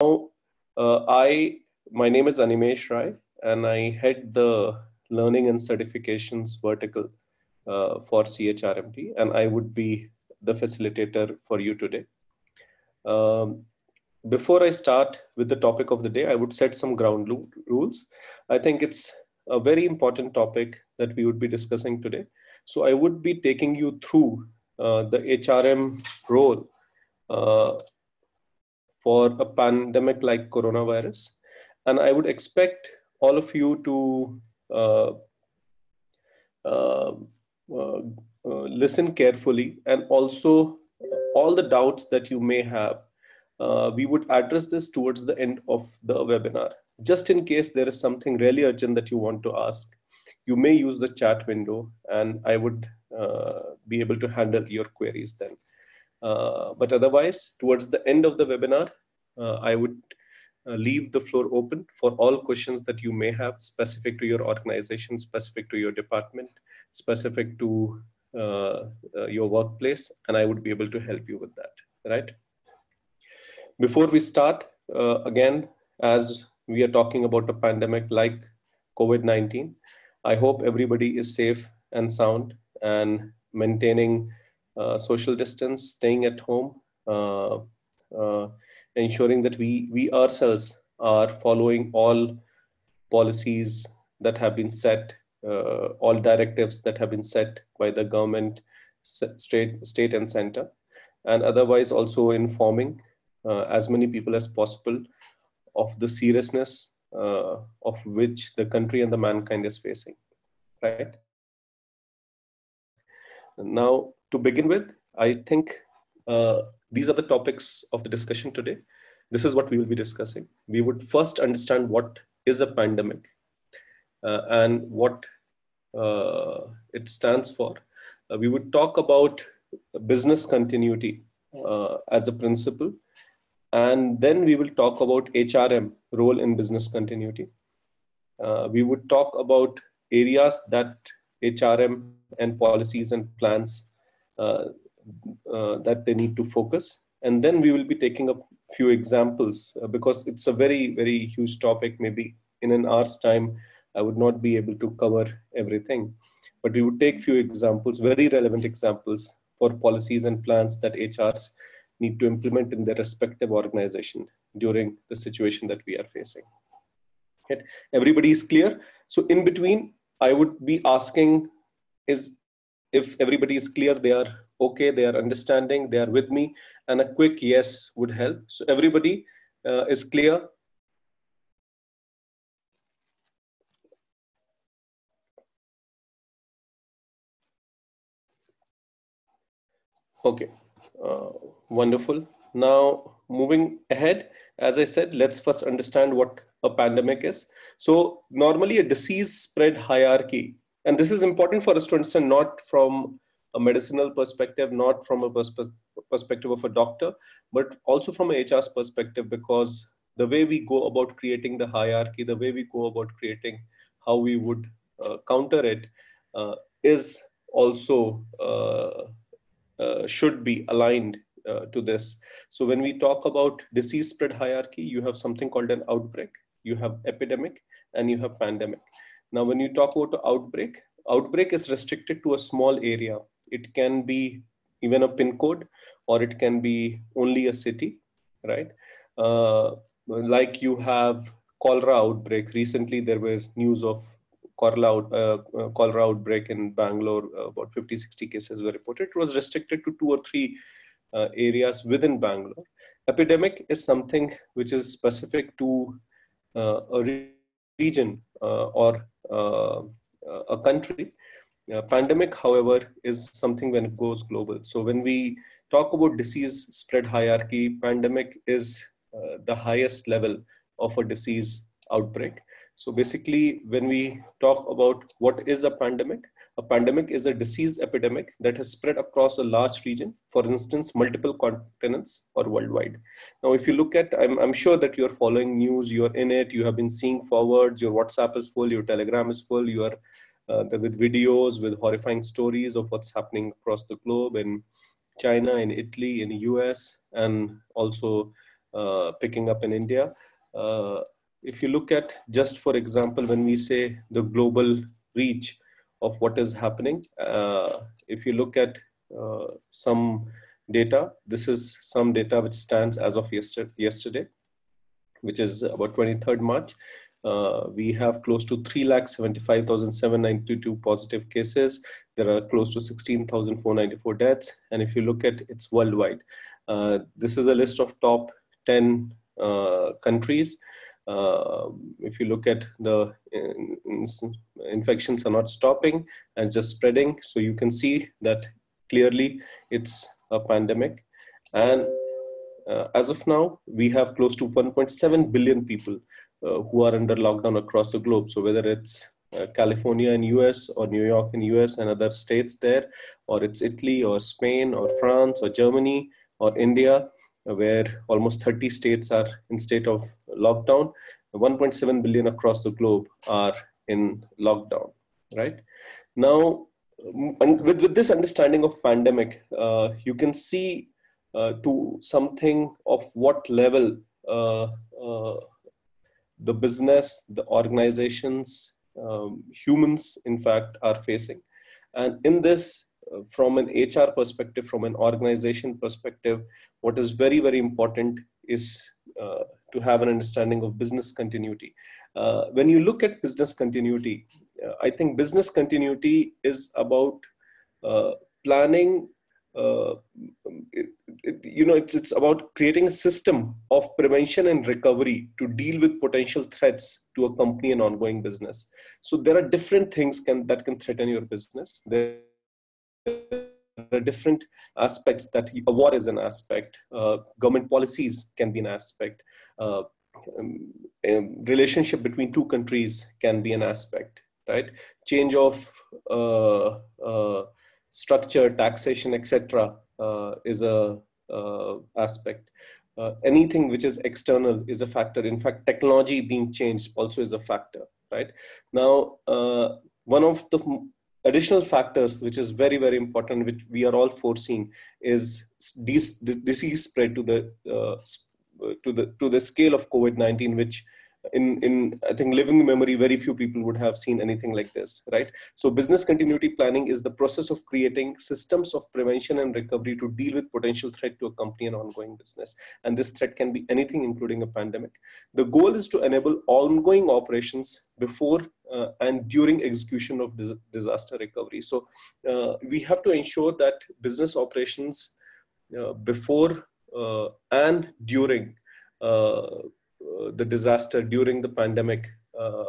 uh, I, my name is Animesh Rai, and I head the learning and certifications vertical uh, for CHRMP, and I would be the facilitator for you today. Um, before I start with the topic of the day, I would set some ground rules. I think it's a very important topic that we would be discussing today. So I would be taking you through uh, the HRM role uh, for a pandemic like coronavirus. And I would expect all of you to uh, uh, uh, uh listen carefully and also all the doubts that you may have. Uh, we would address this towards the end of the webinar. Just in case there is something really urgent that you want to ask, you may use the chat window and I would be able to handle your queries then. Uh, but otherwise, towards the end of the webinar, uh, I would uh, leave the floor open for all questions that you may have specific to your organization, specific to your department, specific to your workplace, and I would be able to help you with that, right? Before we start, again, as we are talking about a pandemic like COVID-19, I hope everybody is safe and sound and maintaining social distance, staying at home, uh, uh, ensuring that we, we ourselves are following all policies that have been set, all directives that have been set by the government, state, state and center, and otherwise also informing as many people as possible of the seriousness uh, of which the country and the mankind is facing right now to begin with, I think uh, these are the topics of the discussion today. This is what we will be discussing. We would first understand what is a pandemic uh, and what uh, it stands for. Uh, we would talk about business continuity uh, as a principle. And then we will talk about HRM, role in business continuity. Uh, we would talk about areas that HRM and policies and plans uh, uh, that they need to focus. And then we will be taking a few examples uh, because it's a very, very huge topic. Maybe in an hour's time, I would not be able to cover everything. But we would take few examples, very relevant examples for policies and plans that HRs need to implement in their respective organization during the situation that we are facing. Everybody is clear. So in between, I would be asking is if everybody is clear, they are okay, they are understanding, they are with me, and a quick yes would help. So everybody uh, is clear. Okay, uh, wonderful. Now moving ahead, as I said, let's first understand what a pandemic is. So normally a disease spread hierarchy and this is important for us to understand not from a medicinal perspective, not from a pers- perspective of a doctor, but also from a HR's perspective, because the way we go about creating the hierarchy, the way we go about creating how we would uh, counter it, uh, is also uh, uh should be aligned uh, to this. So when we talk about disease spread hierarchy, you have something called an outbreak, you have epidemic, and you have pandemic. Now, when you talk about outbreak, outbreak is restricted to a small area. It can be even a pin code, or it can be only a city, right? Uh, like you have cholera outbreak. Recently, there were news of cholera, out, uh, cholera outbreak in Bangalore. Uh, about 50, 60 cases were reported. It was restricted to two or three uh, areas within Bangalore. Epidemic is something which is specific to a region or uh, a country. Uh, pandemic, however, is something when it goes global. So when we talk about disease spread hierarchy, pandemic is uh, the highest level of a disease outbreak. So basically, when we talk about what is a pandemic, a pandemic is a disease epidemic that has spread across a large region, for instance, multiple continents or worldwide. Now, if you look at, I'm, I'm sure that you're following news, you're in it, you have been seeing forwards, your WhatsApp is full, your Telegram is full, you are uh, with videos, with horrifying stories of what's happening across the globe in China, in Italy, in the US, and also uh, picking up in India. Uh, if you look at just for example, when we say the global reach of what is happening, uh, if you look at uh, some data, this is some data which stands as of yesterday, yesterday which is about 23rd March. Uh, we have close to 3,75,792 positive cases. There are close to 16,494 deaths. And if you look at it's worldwide, uh, this is a list of top 10 uh, countries. Uh, if you look at the in, in, infections are not stopping and just spreading. So you can see that clearly it's a pandemic. And uh, as of now, we have close to 1.7 billion people uh, who are under lockdown across the globe. So whether it's uh, California in US or New York in US and other states there, or it's Italy or Spain or France or Germany or India, where almost 30 states are in state of lockdown, 1.7 billion across the globe are in lockdown, right? Now, and with, with this understanding of pandemic, uh, you can see uh, to something of what level uh, the business, the organizations, um, humans, in fact, are facing. And in this, uh, from an HR perspective, from an organization perspective, what is very, very important is uh, to have an understanding of business continuity. Uh, when you look at business continuity, uh, I think business continuity is about uh, planning uh, it, it, you know it's it's about creating a system of prevention and recovery to deal with potential threats to a company and ongoing business so there are different things can that can threaten your business there are different aspects that a war is an aspect uh, government policies can be an aspect uh, um, relationship between two countries can be an aspect right change of uh, uh structure, taxation, etc., uh, is a uh, aspect. Anything which is external is a factor. In fact, technology being changed also is a factor. Right now, one of the additional factors which is very very important, which we are all foreseeing, is disease spread to the uh, to the to the scale of COVID nineteen, which in in i think living memory very few people would have seen anything like this right? So business continuity planning is the process of creating systems of prevention and recovery to deal with potential threat to a company and ongoing business. And this threat can be anything including a pandemic. The goal is to enable ongoing operations before uh, and during execution of dis- disaster recovery. So uh, we have to ensure that business operations uh, before uh, and during uh, the disaster during the pandemic uh,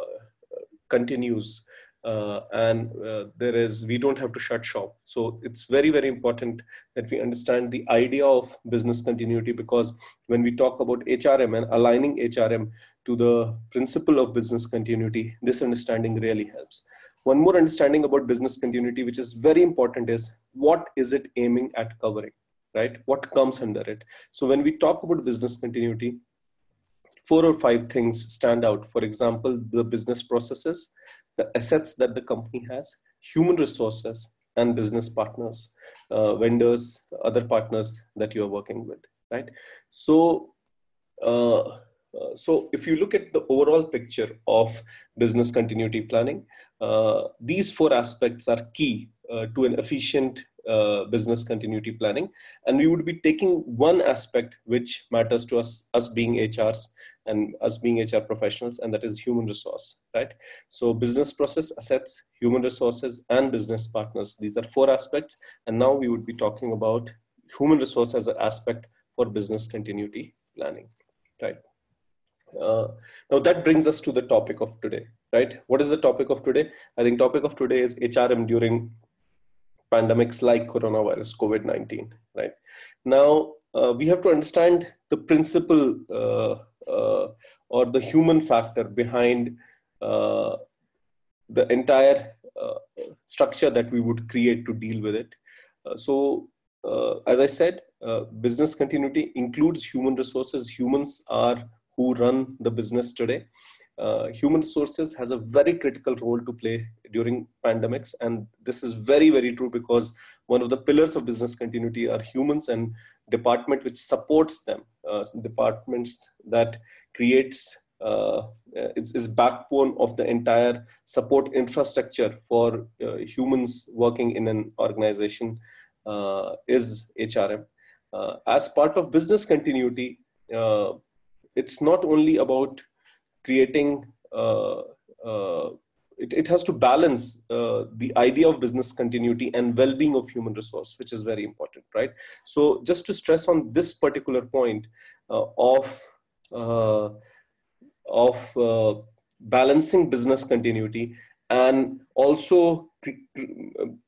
continues uh, and uh, there is we don't have to shut shop. So it's very very important that we understand the idea of business continuity because when we talk about hrm and aligning hrm to the principle of business continuity this understanding really helps. One more understanding about business continuity which is very important is what is it aiming at covering right? What comes under it? So when we talk about business continuity four or five things stand out. For example, the business processes, the assets that the company has, human resources, and business partners, uh, vendors, other partners that you are working with, right? So, uh, uh, so if you look at the overall picture of business continuity planning, uh, these four aspects are key uh, to an efficient uh, business continuity planning. And we would be taking one aspect which matters to us, us being HRs, and us being HR professionals, and that is human resource, right? So business process assets, human resources, and business partners. These are four aspects. And now we would be talking about human resource as an aspect for business continuity planning, right? Uh, now that brings us to the topic of today, right? What is the topic of today? I think topic of today is HRM during pandemics like coronavirus, COVID-19, right? Now, uh, we have to understand the principle uh, uh, or the human factor behind uh, the entire uh, structure that we would create to deal with it. Uh, so, as I said, business continuity includes human resources. Humans are who run the business today. Uh, human sources has a very critical role to play during pandemics. And this is very very true because one of the pillars of business continuity are humans and department which supports them. Uh, departments that creates uh, is, is backbone of the entire support infrastructure for uh, humans working in an organization uh, is hrm as part of business continuity it's not only about creating uh, uh, it, it, has to balance uh, the idea of business continuity and well-being of human resource which is very important right? So just to stress on this particular point uh, of uh, of uh, balancing business continuity and also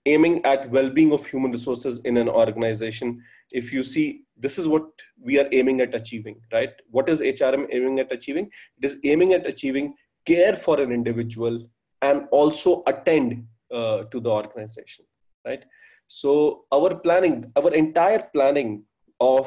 aiming at well-being of human resources in an organization if you see this is what we are aiming at achieving right? What is hrm aiming at achieving? It is aiming at achieving care for an individual and also attend uh, to the organization right? So our planning our entire planning of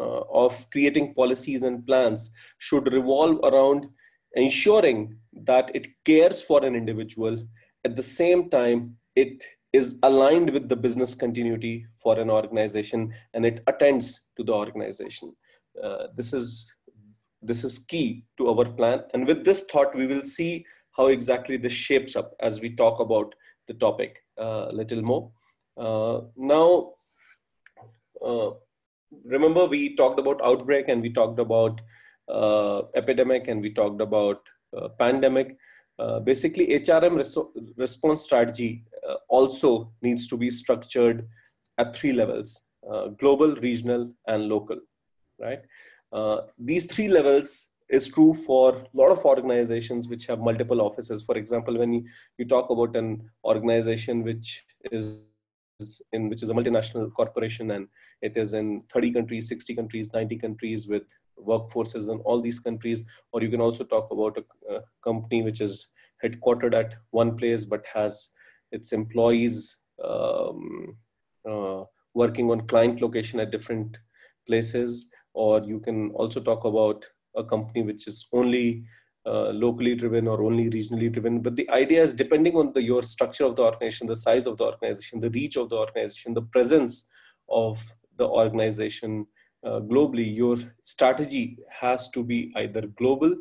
uh, of creating policies and plans should revolve around ensuring that it cares for an individual. At the same time it is aligned with the business continuity for an organization and it attends to the organization. Uh, this is this is key to our plan. And with this thought we will see how exactly this shapes up as we talk about the topic a uh, little more. Uh, now uh, remember we talked about outbreak and we talked about uh, epidemic and we talked about uh, pandemic. Basically hrm res response strategy uh, also needs to be structured at three levels uh, global regional and local right? Uh, these three levels is true for a lot of organizations which have multiple offices. For example when you, you talk about an organization which is in which is a multinational corporation and it is in 30 countries 60 countries 90 countries with workforces in all these countries or you can also talk about a, a company which is headquartered at one place but has its employees um, uh, working on client location at different places or you can also talk about a company which is only uh, locally driven or only regionally driven. But the idea is depending on the your structure of the organization the size of the organization the reach of the organization the presence of the organization uh, globally your strategy has to be either global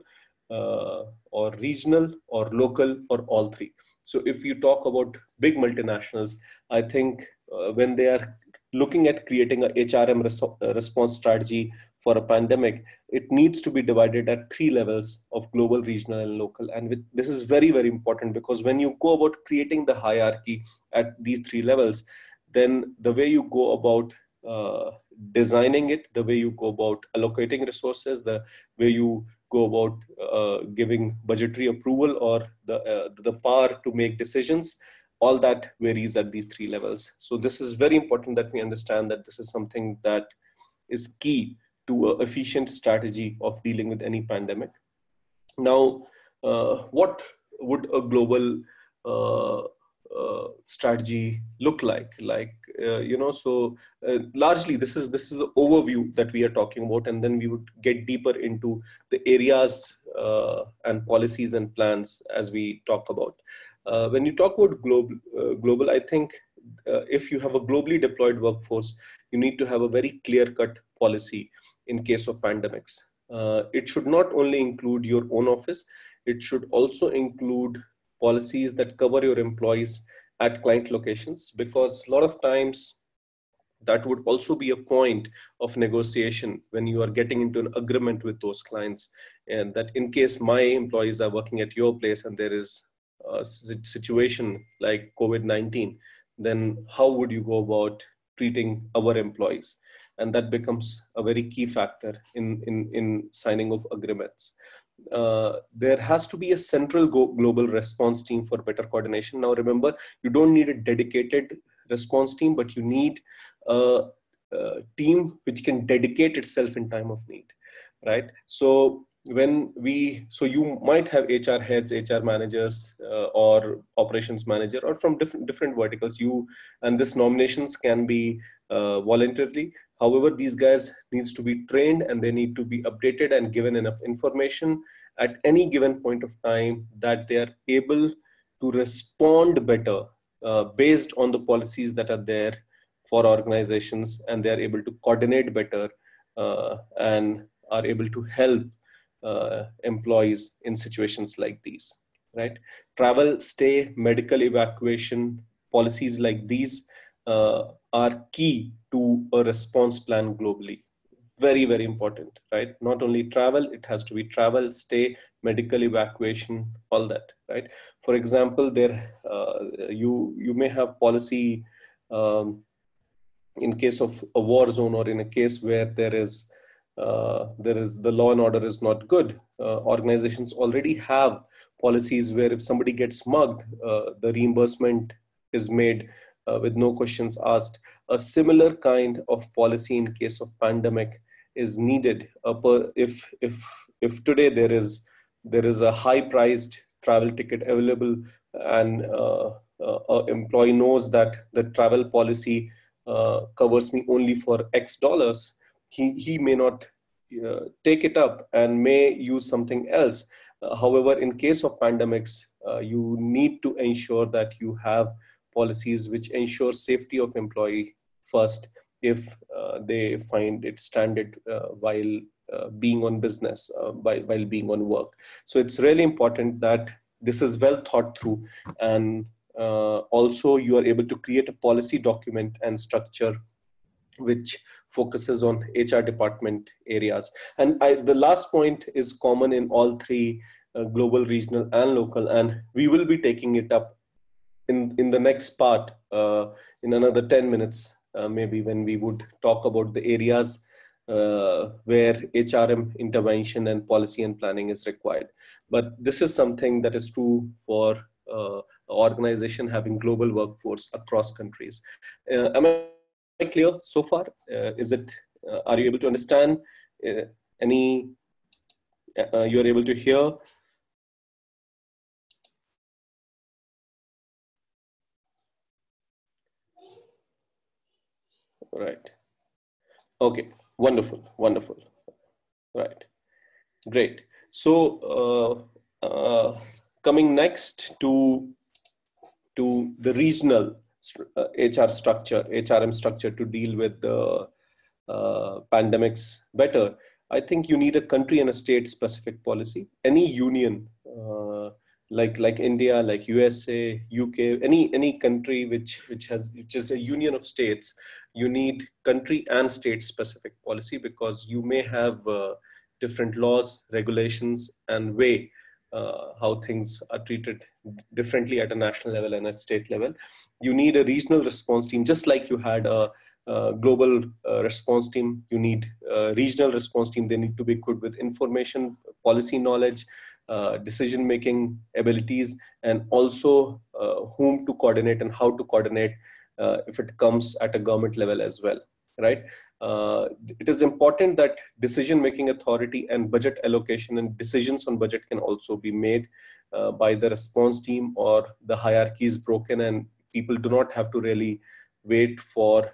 uh, or regional or local or all three so if you talk about big multinationals i think uh, when they are looking at creating a hrm res- uh, response strategy for a pandemic it needs to be divided at three levels of global regional and local. And with, this is very very important because when you go about creating the hierarchy at these three levels then the way you go about uh, designing it the way you go about allocating resources the way you go about uh, giving budgetary approval or the, uh, the power to make decisions all that varies at these three levels. So this is very important that we understand that this is something that is key to an efficient strategy of dealing with any pandemic. Now uh, what would a global uh, uh, strategy look like like uh, you know so uh, largely this is this is an overview that we are talking about and then we would get deeper into the areas uh, and policies and plans as we talk about. Uh, when you talk about global global i think if you have a globally deployed workforce you need to have a very clear cut policy in case of pandemics. It should not only include your own office it should also include policies that cover your employees at client locations because a lot of times that would also be a point of negotiation when you are getting into an agreement with those clients. And that in case my employees are working at your place and there is a situation like covid-19 then how would you go about treating our employees? And that becomes a very key factor in in, in signing of agreements uh, there has to be a central global response team for better coordination. Now, remember, you don't need a dedicated response team, but you need a, a team which can dedicate itself in time of need, right? So when we so you might have hr heads hr managers uh, or operations manager or from different different verticals you and this nominations can be uh, voluntarily. However, these guys needs to be trained and they need to be updated and given enough information at any given point of time that they are able to respond better uh, based on the policies that are there for organizations and they are able to coordinate better uh, and are able to help uh, employees in situations like these right travel stay medical evacuation policies like these are key to a response plan globally. Very very important right? Not only travel it has to be travel stay medical evacuation all that right? For example there uh, you you may have policy um, in case of a war zone or in a case where there is uh, there is the law and order is not good uh, organizations already have policies where if somebody gets mugged uh, the reimbursement is made uh, with no questions asked a similar kind of policy in case of pandemic is needed if if if today there is there is a high priced travel ticket available and uh, uh, employee knows that the travel policy uh, covers me only for X dollars, he, he may not uh, take it up and may use something else. Uh, however, in case of pandemics, uh, you need to ensure that you have policies which ensure safety of employee first if uh, they find it standard uh, while being on business, while, while being on work. So it's really important that this is well thought through and uh, also you are able to create a policy document and structure which focuses on HR department areas. And I, the last point is common in all three uh, global, regional, and local. And we will be taking it up in, in the next part uh, in another 10 minutes, uh, maybe when we would talk about the areas uh, where HRM intervention and policy and planning is required. But this is something that is true for uh, organization having global workforce across countries. Uh, am I clear so far? Uh, is it? Uh, are you able to understand uh, any? You are able to hear. Right. Okay. Wonderful. Wonderful. Right. Great. So uh, coming next to to the regional uh, HR structure, HRM structure to deal with the uh, pandemics better, I think you need a country and a state specific policy. Any union, uh, like like India, like USA, UK, any any country which which has which is a union of states, you need country and state specific policy because you may have uh, different laws, regulations, and way uh, how things are treated differently at a national level and at state level. You need a regional response team, just like you had a, global uh, response team. You need a regional response team. They need to be equipped with information, policy knowledge, uh, decision making abilities, and also uh, whom to coordinate and how to coordinate uh, if it comes at a government level as well right? Uh, it is important that decision making authority and budget allocation and decisions on budget can also be made uh, by the response team or the hierarchy is broken and people do not have to really wait for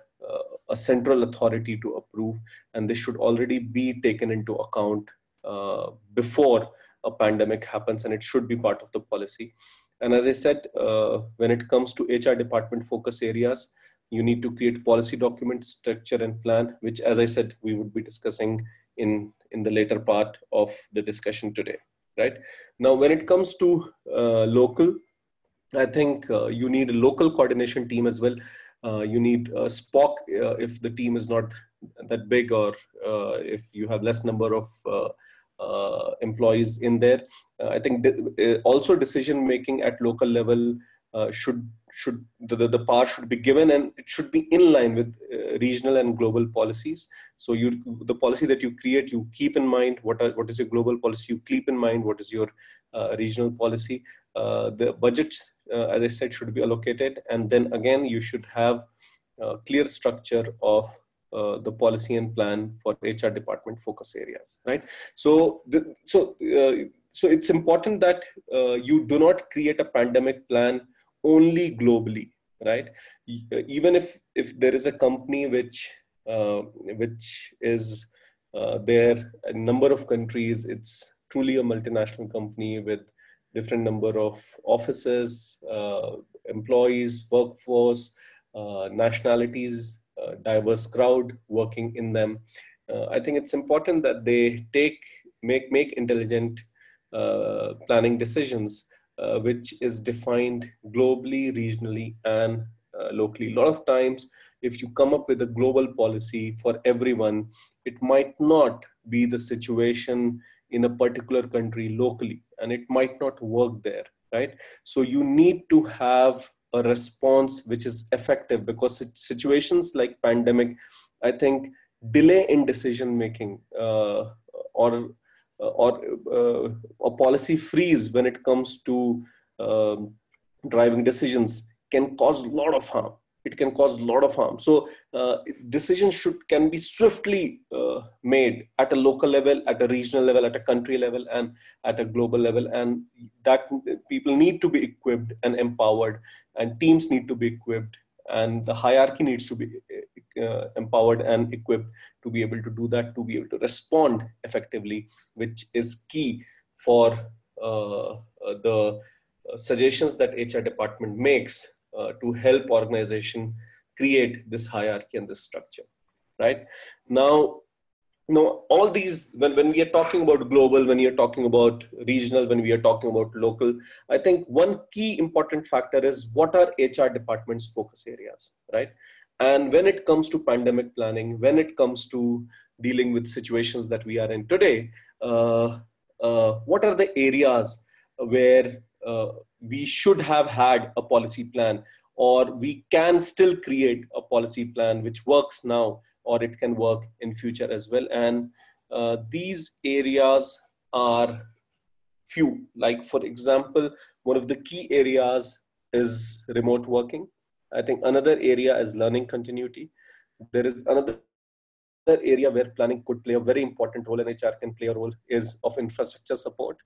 a central authority to approve and this should already be taken into account uh, before a pandemic happens and it should be part of the policy. And as i said uh, when it comes to hr department focus areas you need to create policy document structure and plan which as i said we would be discussing in in the later part of the discussion today right? Now when it comes to uh, local i think uh, you need a local coordination team as well. Uh, you need a spoc uh, if the team is not that big or uh, if you have less number of uh, employees in there. I think also decision making at local level uh, should should the, the power should be given and it should be in line with uh, regional and global policies. So you the policy that you create you keep in mind what are, what is your global policy you keep in mind what is your uh, regional policy. Uh, the budgets uh, as i said should be allocated and then again you should have a clear structure of uh, the policy and plan for HR department focus areas, right? So, the, so, uh, so it's important that uh, you do not create a pandemic plan only globally right? Even if if there is a company which uh, which is uh, there a number of countries, it's truly a multinational company with different number of offices, uh, employees, workforce, uh, nationalities, uh, diverse crowd working in them. Uh, I think it's important that they take make make intelligent planning decisions uh, which is defined globally, regionally, and uh, locally. A lot of times, if you come up with a global policy for everyone, it might not be the situation in a particular country locally, and it might not work there, right? So you need to have a response which is effective because situations like pandemic, I think, delay in decision making uh, or uh, or uh, a policy freeze when it comes to um, driving decisions can cause a lot of harm it can cause a lot of harm. So uh, decisions should can be swiftly uh, made at a local level at a regional level at a country level and at a global level. And that people need to be equipped and empowered and teams need to be equipped and the hierarchy needs to be uh, empowered and equipped to be able to do that, to be able to respond effectively, which is key for uh, uh the uh, suggestions that HR department makes uh, to help organization create this hierarchy and this structure. Right now, know all these when, when we are talking about global when you're talking about regional when we are talking about local i think one key important factor is what are hr departments focus areas right and when it comes to pandemic planning, when it comes to dealing with situations that we are in today, uh, uh, what are the areas where uh, we should have had a policy plan or we can still create a policy plan which works now or it can work in future as well and uh, these areas are few like for example one of the key areas is remote working I think another area is learning continuity. There is another area where planning could play a very important role and HR can play a role is of infrastructure support.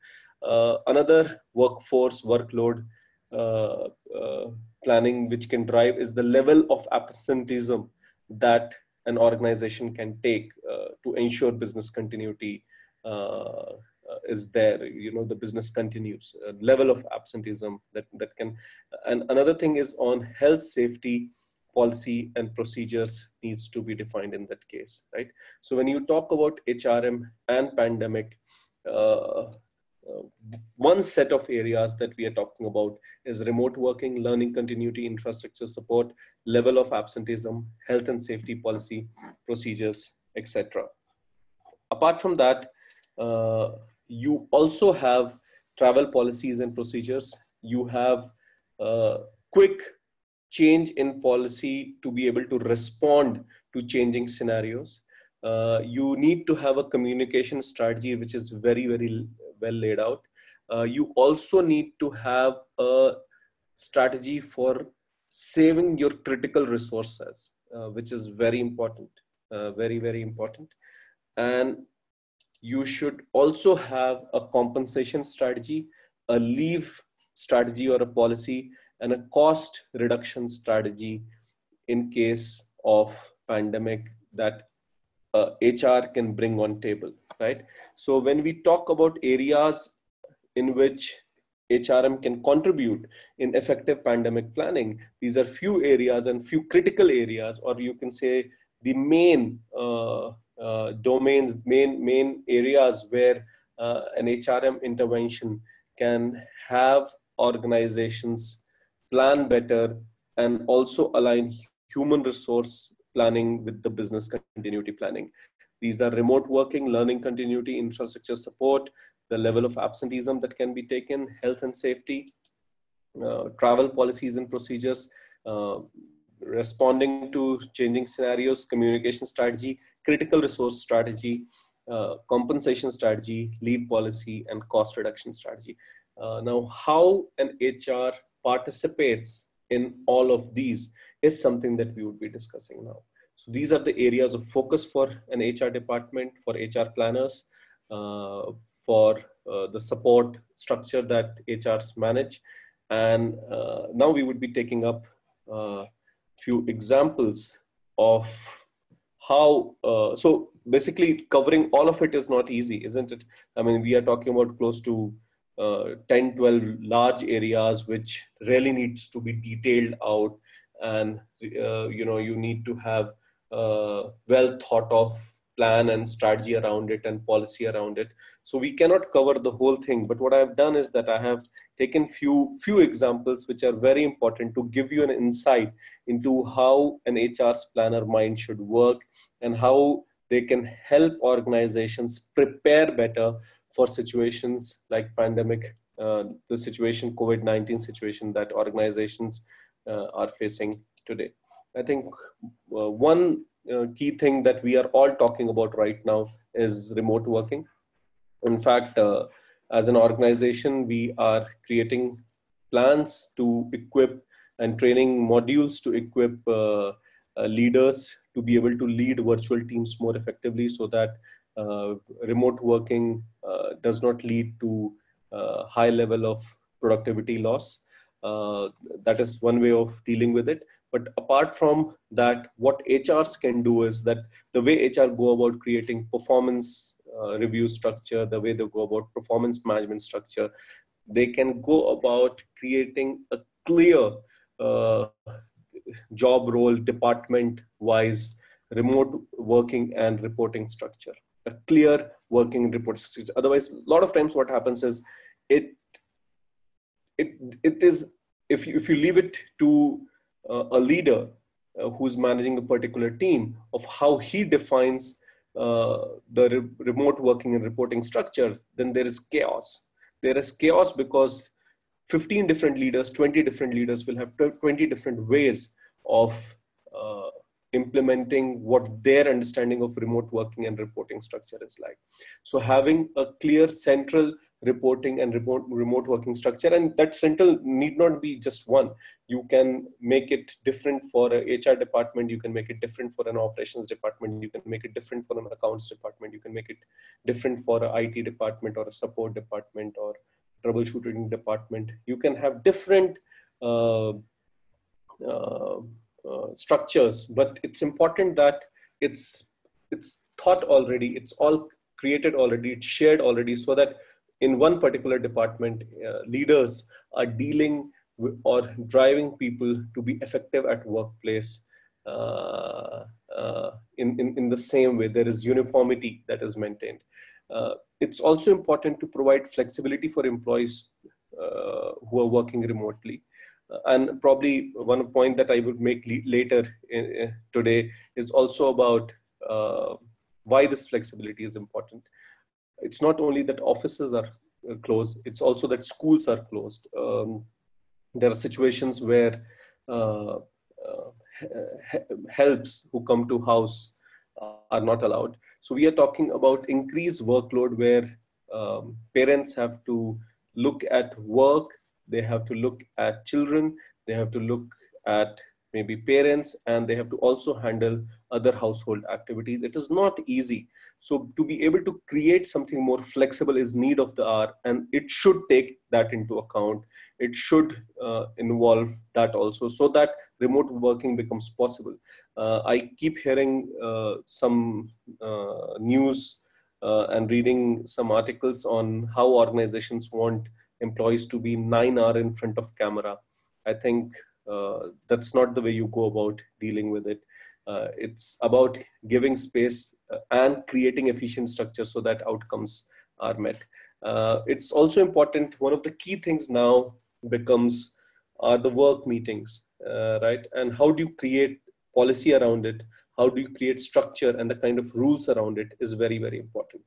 Uh, another workforce workload uh, uh, planning which can drive is the level of absenteeism that an organization can take to ensure business continuity is there you know the business continues. Uh, level of absenteeism that that can and another thing is on health safety policy and procedures needs to be defined in that case right? So when you talk about hrm and pandemic uh, one set of areas that we are talking about is remote working, learning continuity, infrastructure support, level of absenteeism, health and safety policy, procedures, etc. Apart from that, uh, you also have travel policies and procedures. You have uh, quick change in policy to be able to respond to changing scenarios. Uh, you need to have a communication strategy which is very, very well laid out. Uh, you also need to have a strategy for saving your critical resources, uh, which is very important, uh, very, very important. And you should also have a compensation strategy, a leave strategy or a policy, and a cost reduction strategy in case of pandemic that uh, HR can bring on table, right? So when we talk about areas in which HRM can contribute in effective pandemic planning, these are few areas and few critical areas, or you can say the main uh, uh, domains, main, main areas where uh, an HRM intervention can have organizations plan better and also align human resource planning with the business continuity planning. These are remote working, learning continuity, infrastructure support, the level of absenteeism that can be taken, health and safety, uh, travel policies and procedures, uh, responding to changing scenarios, communication strategy, critical resource strategy, uh, compensation strategy, leave policy, and cost reduction strategy. Uh, now, how an HR participates in all of these is something that we would be discussing now. So these are the areas of focus for an HR department, for HR planners, uh, for uh, the support structure that HRs manage. And uh, now we would be taking up uh, few examples of how uh, so basically covering all of it is not easy isn't it i mean we are talking about close to uh, 10 12 large areas which really needs to be detailed out and uh, you know you need to have a well thought of plan and strategy around it and policy around it. So we cannot cover the whole thing but what i've done is that i have taken few few examples which are very important to give you an insight into how an hr's planner mind should work and how they can help organizations prepare better for situations like pandemic uh, the situation covid-19 situation that organizations uh, are facing today i think uh, one uh, key thing that we are all talking about right now is remote working. In fact, uh, as an organization, we are creating plans to equip and training modules to equip uh, uh leaders to be able to lead virtual teams more effectively so that uh, remote working uh, does not lead to high level of productivity loss. That is one way of dealing with it but apart from that, what HRs can do is that the way HR go about creating performance uh, review structure, the way they go about performance management structure, they can go about creating a clear uh, job role, department wise, remote working and reporting structure, a clear working report structure. Otherwise, a lot of times what happens is it, it, it is, if you, if you leave it to uh, a leader uh, who's managing a particular team of how he defines uh, the re- remote working and reporting structure, then there is chaos. There is chaos because 15 different leaders, 20 different leaders will have 20 different ways of uh, implementing what their understanding of remote working and reporting structure is like. So having a clear central reporting and remote, remote working structure and that central need not be just one you can make it different for a hr department you can make it different for an operations department you can make it different for an accounts department you can make it different for a it department or a support department or troubleshooting department you can have different uh, uh, structures but it's important that it's it's thought already it's all created already it's shared already so that in one particular department, uh, leaders are dealing or driving people to be effective at workplace uh, uh, in, in, in the same way. There is uniformity that is maintained. Uh, it's also important to provide flexibility for employees uh, who are working remotely. Uh, and probably one point that I would make later in, today is also about why this flexibility is important it's not only that offices are uh, closed, it's also that schools are closed. Um, there are situations where uh, uh, helps who come to house uh, are not allowed. So we are talking about increased workload where um, parents have to look at work, they have to look at children, they have to look at maybe parents, and they have to also handle other household activities. It is not easy. So to be able to create something more flexible is need of the hour, and it should take that into account. It should uh, involve that also, so that remote working becomes possible. Uh, I keep hearing uh, some uh, news uh, and reading some articles on how organizations want employees to be nine hour in front of camera. I think uh, that's not the way you go about dealing with it. Uh, it's about giving space uh, and creating efficient structure so that outcomes are met. Uh, it's also important, one of the key things now becomes are the work meetings, uh, right? And how do you create policy around it? How do you create structure and the kind of rules around it is very, very important.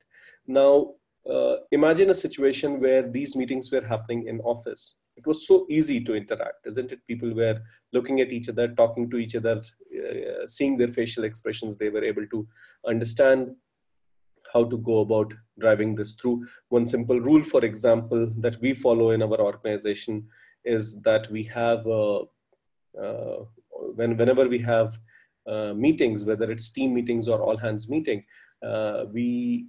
Now, uh, imagine a situation where these meetings were happening in office. It was so easy to interact isn't it? People were looking at each other talking to each other uh, seeing their facial expressions. They were able to understand how to go about driving this through. One simple rule for example that we follow in our organization is that we have uh, uh, when whenever we have uh, meetings whether it's team meetings or all hands meeting uh, we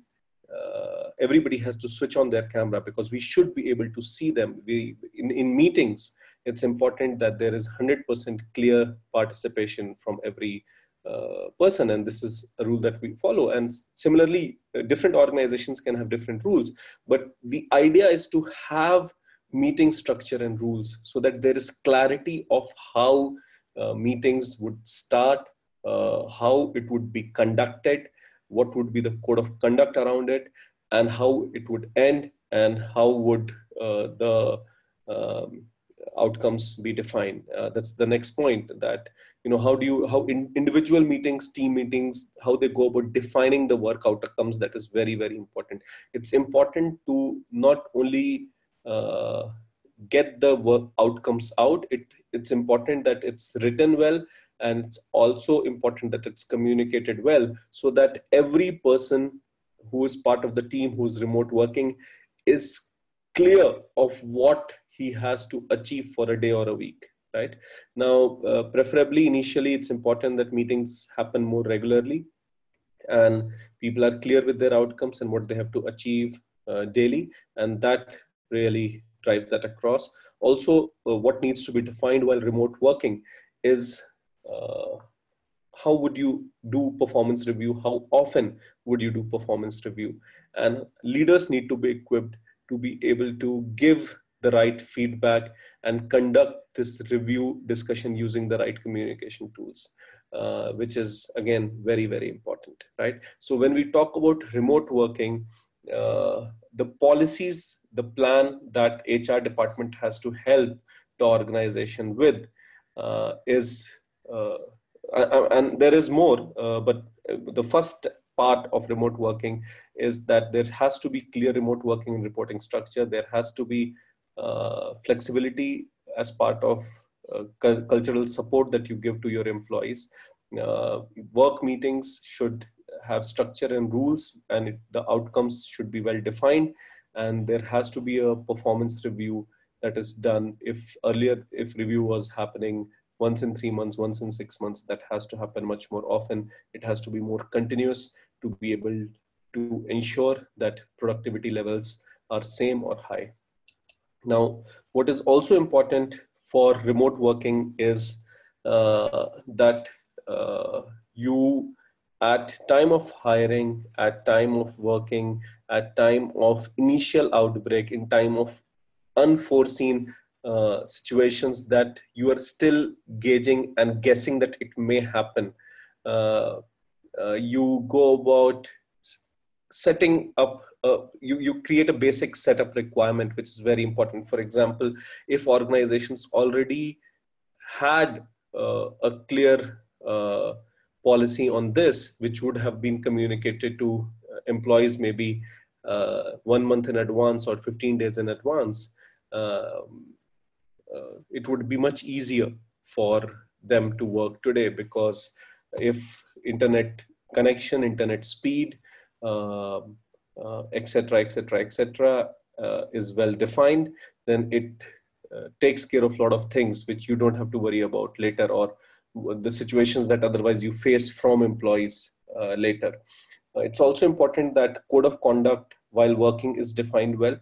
uh, everybody has to switch on their camera because we should be able to see them. We in, in meetings, it's important that there is 100% clear participation from every uh, person and this is a rule that we follow and similarly uh, different organizations can have different rules but the idea is to have meeting structure and rules so that there is clarity of how uh, meetings would start uh, how it would be conducted what would be the code of conduct around it and how it would end and how would uh, the um, outcomes be defined. Uh, that's the next point that you know how do you how in individual meetings team meetings how they go about defining the work outcomes that is very very important. It's important to not only uh, get the work outcomes out it it's important that it's written well and it's also important that it's communicated well so that every person who is part of the team who's remote working is clear of what he has to achieve for a day or a week right? Now uh, preferably initially it's important that meetings happen more regularly and people are clear with their outcomes and what they have to achieve uh, daily and that really drives that across. Also uh, what needs to be defined while remote working is uh, how would you do performance review? How often would you do performance review? And leaders need to be equipped to be able to give the right feedback and conduct this review discussion using the right communication tools uh, which is again very very important right? So when we talk about remote working uh, the policies the plan that hr department has to help the organization with uh, is uh, and there is more, uh, but the first part of remote working is that there has to be clear remote working and reporting structure. There has to be uh, flexibility as part of uh, cultural support that you give to your employees. Uh, work meetings should have structure and rules, and it, the outcomes should be well defined. And there has to be a performance review that is done. If earlier, if review was happening once in three months, once in six months. That has to happen much more often. It has to be more continuous to be able to ensure that productivity levels are same or high. Now, what is also important for remote working is uh, that uh, you at time of hiring at time of working at time of initial outbreak in time of unforeseen uh, situations that you are still gauging and guessing that it may happen. Uh, uh, you go about setting up, uh, you, you create a basic setup requirement, which is very important. For example, if organizations already had uh, a clear policy on this, which would have been communicated to employees maybe one month in advance or 15 days in advance, um, uh, it would be much easier for them to work today because if internet connection, internet speed, etc., etc., etc., is well defined, then it uh, takes care of a lot of things which you don't have to worry about later or the situations that otherwise you face from employees uh, later. Uh, it's also important that code of conduct while working is defined well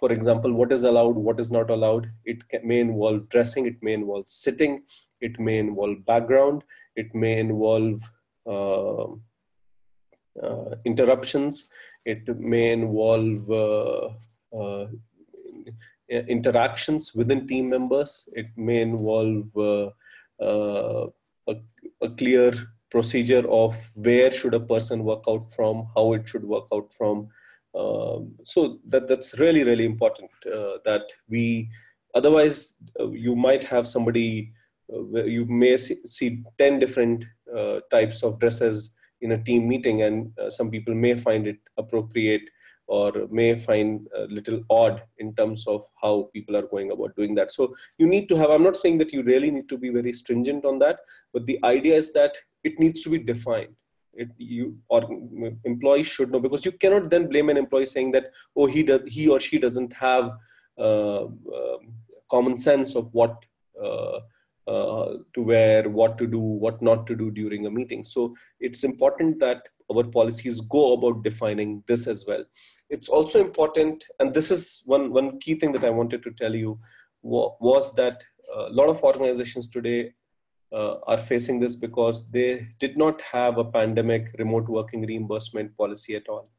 for example, what is allowed, what is not allowed. It may involve dressing, it may involve sitting, it may involve background, it may involve uh, uh, interruptions, it may involve uh, uh interactions within team members, it may involve uh, uh, a, a clear procedure of where should a person work out from, how it should work out from, um, so that that's really really important uh, that we otherwise uh, you might have somebody uh, you may see, see 10 different uh, types of dresses in a team meeting and uh, some people may find it appropriate or may find a little odd in terms of how people are going about doing that. So you need to have i'm not saying that you really need to be very stringent on that but the idea is that it needs to be defined it, you or employees should know because you cannot then blame an employee saying that oh he does he or she doesn't have uh, uh, common sense of what uh, uh, to wear what to do what not to do during a meeting. So it's important that our policies go about defining this as well. It's also important and this is one one key thing that i wanted to tell you was that a lot of organizations today uh, are facing this because they did not have a pandemic remote working reimbursement policy at all.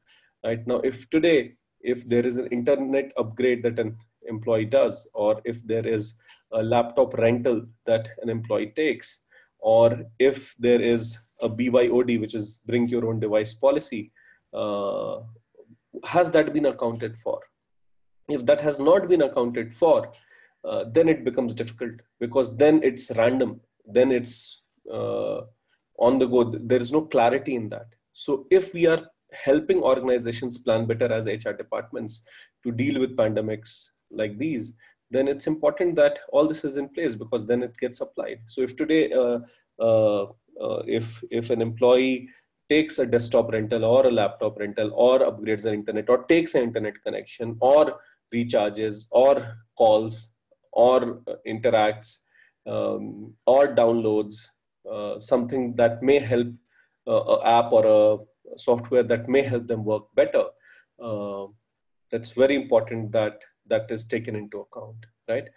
Right now, if today, if there is an internet upgrade that an employee does, or if there is a laptop rental that an employee takes, or if there is a BYOD, which is bring your own device policy, uh, has that been accounted for? If that has not been accounted for, uh, then it becomes difficult because then it's random then it's uh, on the go. There is no clarity in that. So if we are helping organizations plan better as hr departments to deal with pandemics like these then it's important that all this is in place because then it gets applied. So if today uh, uh, uh if if an employee takes a desktop rental or a laptop rental or upgrades an internet or takes an internet connection or recharges or calls or interacts um, or downloads uh, something that may help uh, an app or a software that may help them work better. Uh, that's very important that that is taken into account right?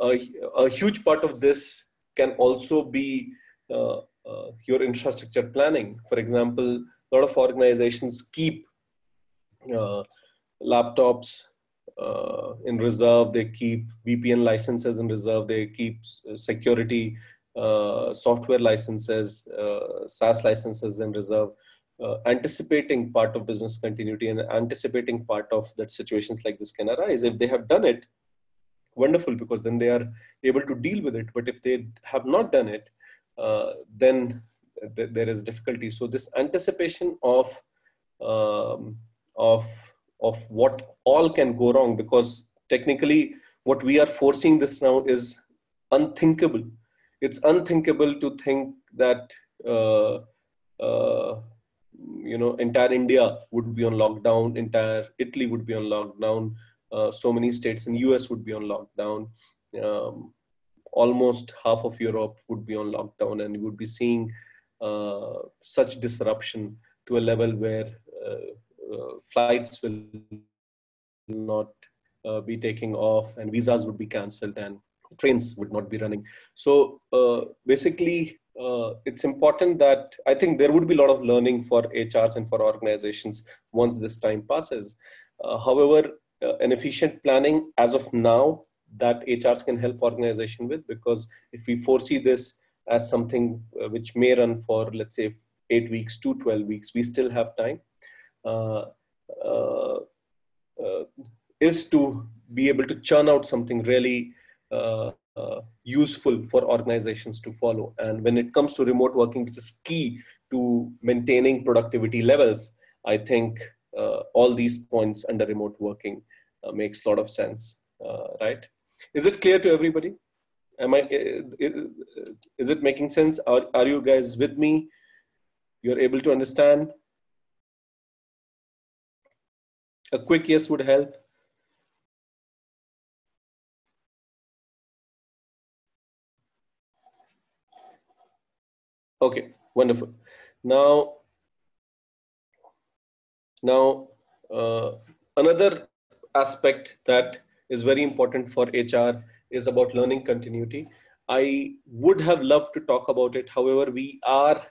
A huge part of this can also be uh, uh, your infrastructure planning. For example a lot of organizations keep uh, laptops uh, in reserve. They keep VPN licenses in reserve. They keep uh, security uh, software licenses, uh, SaaS licenses in reserve. Uh, anticipating part of business continuity and anticipating part of that situations like this can arise. If they have done it, wonderful, because then they are able to deal with it. But if they have not done it, uh, then th- there is difficulty. So this anticipation of um, of of what all can go wrong because technically what we are forcing this now is unthinkable. It's unthinkable to think that uh, uh, you know entire india would be on lockdown entire italy would be on lockdown uh, so many states in us would be on lockdown um, almost half of europe would be on lockdown and you would be seeing uh, such disruption to a level where uh, flights will not uh, be taking off and visas would be cancelled and trains would not be running. So uh, basically, uh, it's important that I think there would be a lot of learning for HRs and for organizations once this time passes. Uh, however, uh, an efficient planning as of now that HRs can help organization with because if we foresee this as something which may run for let's say eight weeks to 12 weeks, we still have time. Uh, uh, uh, is to be able to churn out something really uh, uh, useful for organizations to follow. And when it comes to remote working, which is key to maintaining productivity levels, I think uh, all these points under remote working makes a lot of sense, right? Is it clear to everybody? am i is it making sense are, are you guys with me you're able to understand A quick yes would help. Okay, wonderful. Now, now uh, another aspect that is very important for HR is about learning continuity. I would have loved to talk about it. However, we are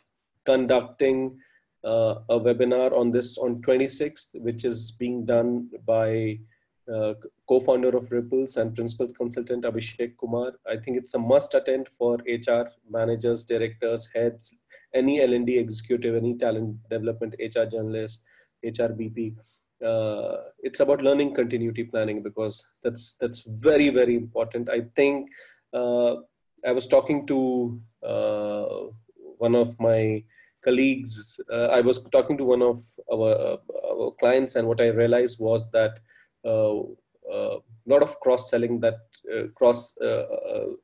conducting uh, a webinar on this on 26th, which is being done by uh, co-founder of Ripples and principal consultant Abhishek Kumar. I think it's a must attend for HR managers, directors, heads, any L&D executive, any talent development, HR journalist, HR BP. Uh, it's about learning continuity planning because that's that's very very important. I think uh, I was talking to uh, one of my colleagues, uh, I was talking to one of our, uh, our clients, and what I realized was that a uh, uh, lot of cross selling that cross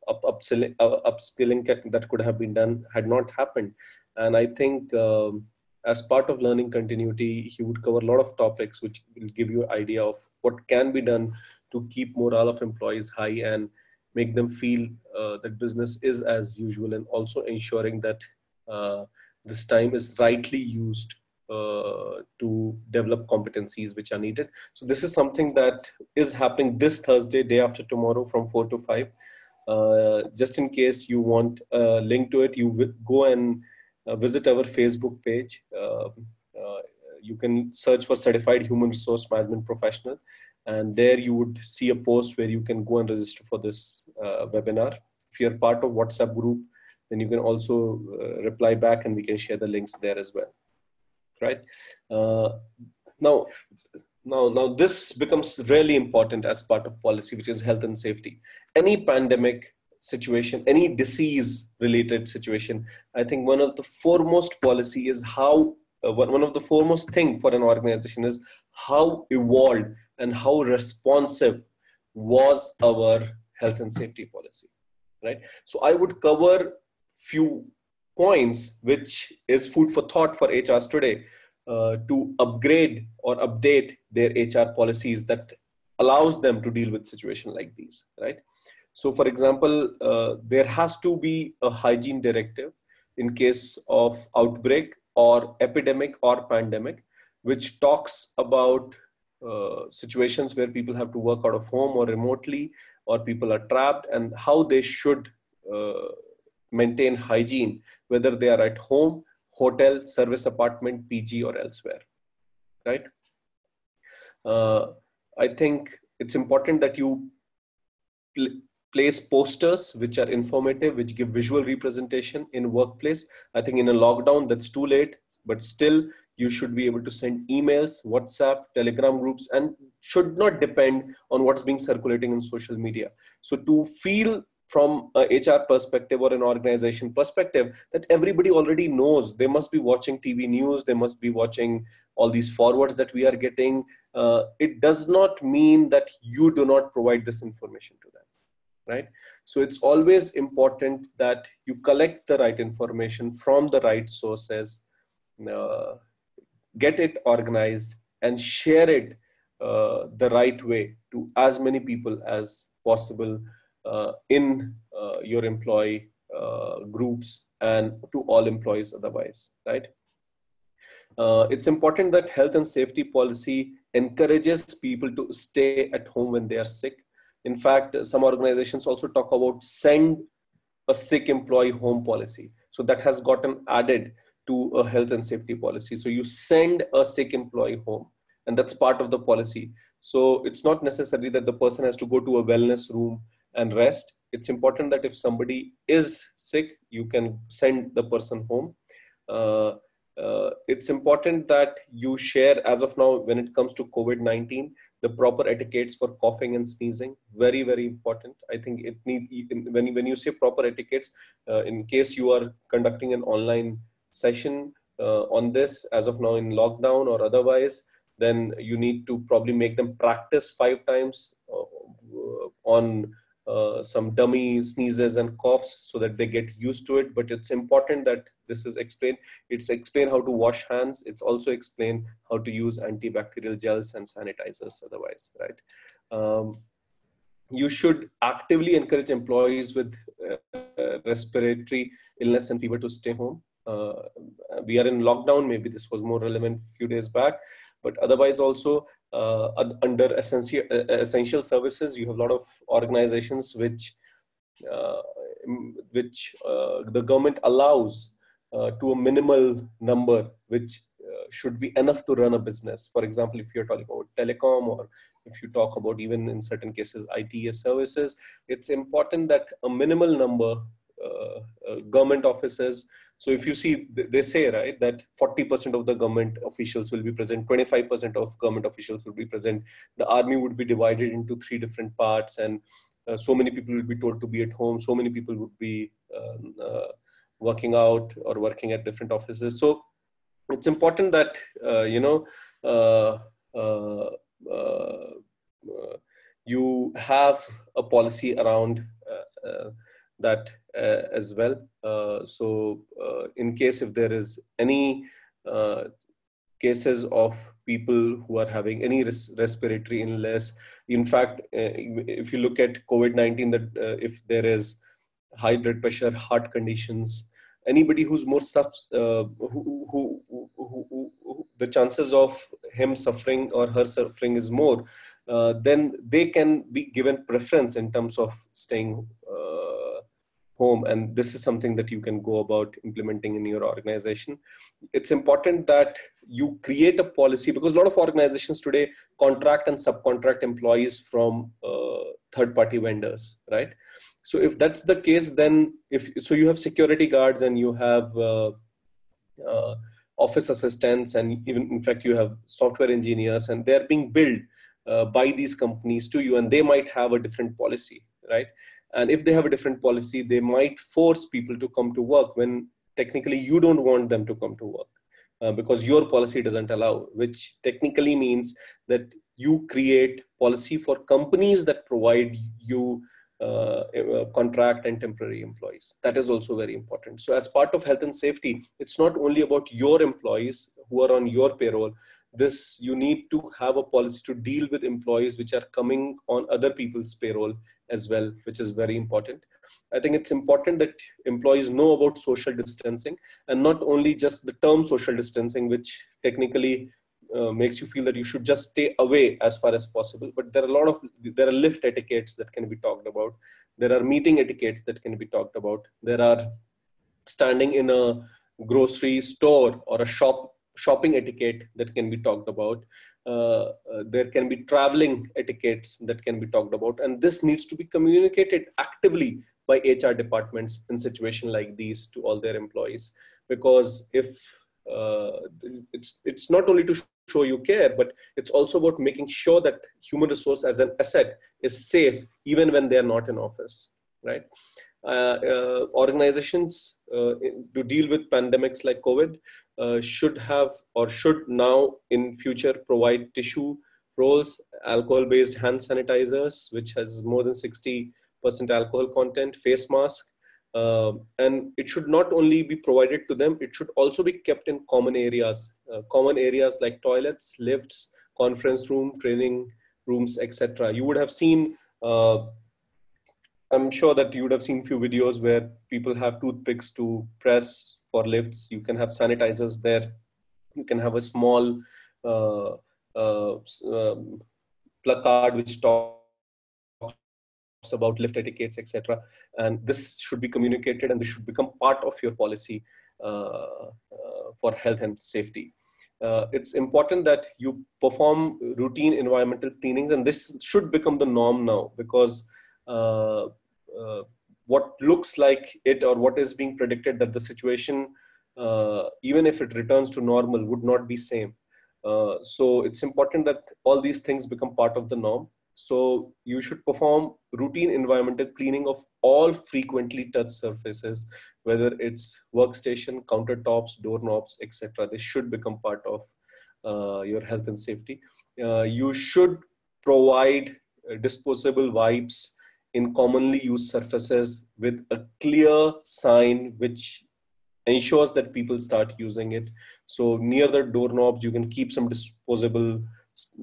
up, upselling, upskilling that could have been done had not happened. And I think um, as part of learning continuity, he would cover a lot of topics which will give you idea of what can be done to keep morale of employees high and make them feel uh, that business is as usual and also ensuring that uh, this time is rightly used uh, to develop competencies which are needed. So this is something that is happening this Thursday, day after tomorrow from 4 to 5. Uh, just in case you want a link to it, you go and uh, visit our Facebook page. Um, uh, you can search for Certified Human Resource Management Professional, and there you would see a post where you can go and register for this uh, webinar. If you're part of WhatsApp group, then you can also uh, reply back and we can share the links there as well right? Uh, now now now this becomes really important as part of policy which is health and safety. Any pandemic situation any disease related situation i think one of the foremost policy is how uh, one, of the foremost thing for an organization is how evolved and how responsive was our health and safety policy right? So i would cover few points which is food for thought for hrs today uh, to upgrade or update their hr policies that allows them to deal with situation like these right? So for example uh, there has to be a hygiene directive in case of outbreak or epidemic or pandemic which talks about uh, situations where people have to work out of home or remotely or people are trapped and how they should uh, maintain hygiene whether they are at home hotel service apartment pg or elsewhere right? Uh, i think it's important that you pl- place posters which are informative which give visual representation in workplace. I think in a lockdown that's too late but still you should be able to send emails whatsapp telegram groups and should not depend on what's being circulating on social media. So to feel from a hr perspective or an organization perspective that everybody already knows. They must be watching tv news. They must be watching all these forwards that we are getting. Uh, it does not mean that you do not provide this information to them right? So it's always important that you collect the right information from the right sources uh, get it organized and share it uh, the right way to as many people as possible in uh, your employee uh, groups and to all employees otherwise, right? it's important that health and safety policy encourages people to stay at home when they are sick. In fact, some organizations also talk about send a sick employee home policy. So that has gotten added to a health and safety policy. So you send a sick employee home, and that's part of the policy. So it's not necessary that the person has to go to a wellness room and rest. It's important that if somebody is sick, you can send the person home. Uh, uh, it's important that you share, as of now, when it comes to COVID 19, the proper etiquettes for coughing and sneezing. Very, very important. I think it need when, when you say proper etiquettes, uh, in case you are conducting an online session uh, on this, as of now in lockdown or otherwise, then you need to probably make them practice five times uh, on uh, some dummy sneezes and coughs so that they get used to it. But it's important that this is explained. It's explained how to wash hands. It's also explained how to use antibacterial gels and sanitizers otherwise right? Um, you should actively encourage employees with uh, respiratory illness and fever to stay home. Uh, we are in lockdown. Maybe this was more relevant a few days back. But otherwise also uh, under essential, uh, essential services, you have a lot of organizations which uh, which the government allows to a minimal number, which should be enough to run a business. For example, if you're talking about telecom or if you talk about even in certain cases ITS services, it's important that a minimal number uh, uh, government offices so if you see, they say, right, that 40% of the government officials will be present, 25% of government officials will be present. The army would be divided into three different parts and uh, so many people will be told to be at home. So many people would be um, uh, working out or working at different offices. So it's important that, uh, you know, uh, uh, uh, you have a policy around that uh, as well. Uh, so uh, in case if there is any cases of people who are having any res- respiratory illness, in fact, if you look at COVID-19, that if there is high blood pressure, heart conditions, anybody who's more sub, uh, who, who, who, who, the chances of him suffering or her suffering is more, uh, then they can be given preference in terms of staying uh, home and this is something that you can go about implementing in your organization. It's important that you create a policy because a lot of organizations today contract and subcontract employees from uh, third party vendors right? So if that's the case then if so you have security guards and you have uh, uh, office assistants and even in fact you have software engineers and they're being billed uh, by these companies to you and they might have a different policy right and if they have a different policy they might force people to come to work when technically you don't want them to come to work uh, because your policy doesn't allow which technically means that you create policy for companies that provide you uh, contract and temporary employees. That is also very important. So, as part of health and safety, it's not only about your employees who are on your payroll. This you need to have a policy to deal with employees which are coming on other people's payroll as well, which is very important. I think it's important that employees know about social distancing and not only just the term social distancing, which technically uh, makes you feel that you should just stay away as far as possible. But there are a lot of there are lift etiquettes that can be talked about. There are meeting etiquettes that can be talked about. There are standing in a grocery store or a shop shopping etiquette that can be talked about uh, uh, there can be traveling etiquettes that can be talked about and this needs to be communicated actively by hr departments in situation like these to all their employees. Because if uh, it's it's not only to show you care but it's also about making sure that human resource as an asset is safe even when they are not in office right? Uh, uh, organizations uh, to deal with pandemics like covid uh, should have or should now in future provide tissue rolls, alcohol-based hand sanitizers, which has more than 60% alcohol content, face mask, uh, and it should not only be provided to them, it should also be kept in common areas, uh, common areas like toilets, lifts, conference room, training rooms, etc. You would have seen, uh, I'm sure that you would have seen few videos where people have toothpicks to press for lifts. You can have sanitizers there. You can have a small uh, uh, um, placard which talks about lift etiquettes, etc. And this should be communicated and this should become part of your policy uh, uh for health and safety. Uh, it's important that you perform routine environmental cleanings and this should become the norm now because uh, what looks like it or what is being predicted that the situation uh, even if it returns to normal would not be same. Uh, so it's important that all these things become part of the norm. So you should perform routine environmental cleaning of all frequently touched surfaces whether it's workstation countertops doorknobs etc this should become part of uh, your health and safety. Uh, you should provide uh, disposable wipes in commonly used surfaces with a clear sign which ensures that people start using it. So near the doorknobs, you can keep some disposable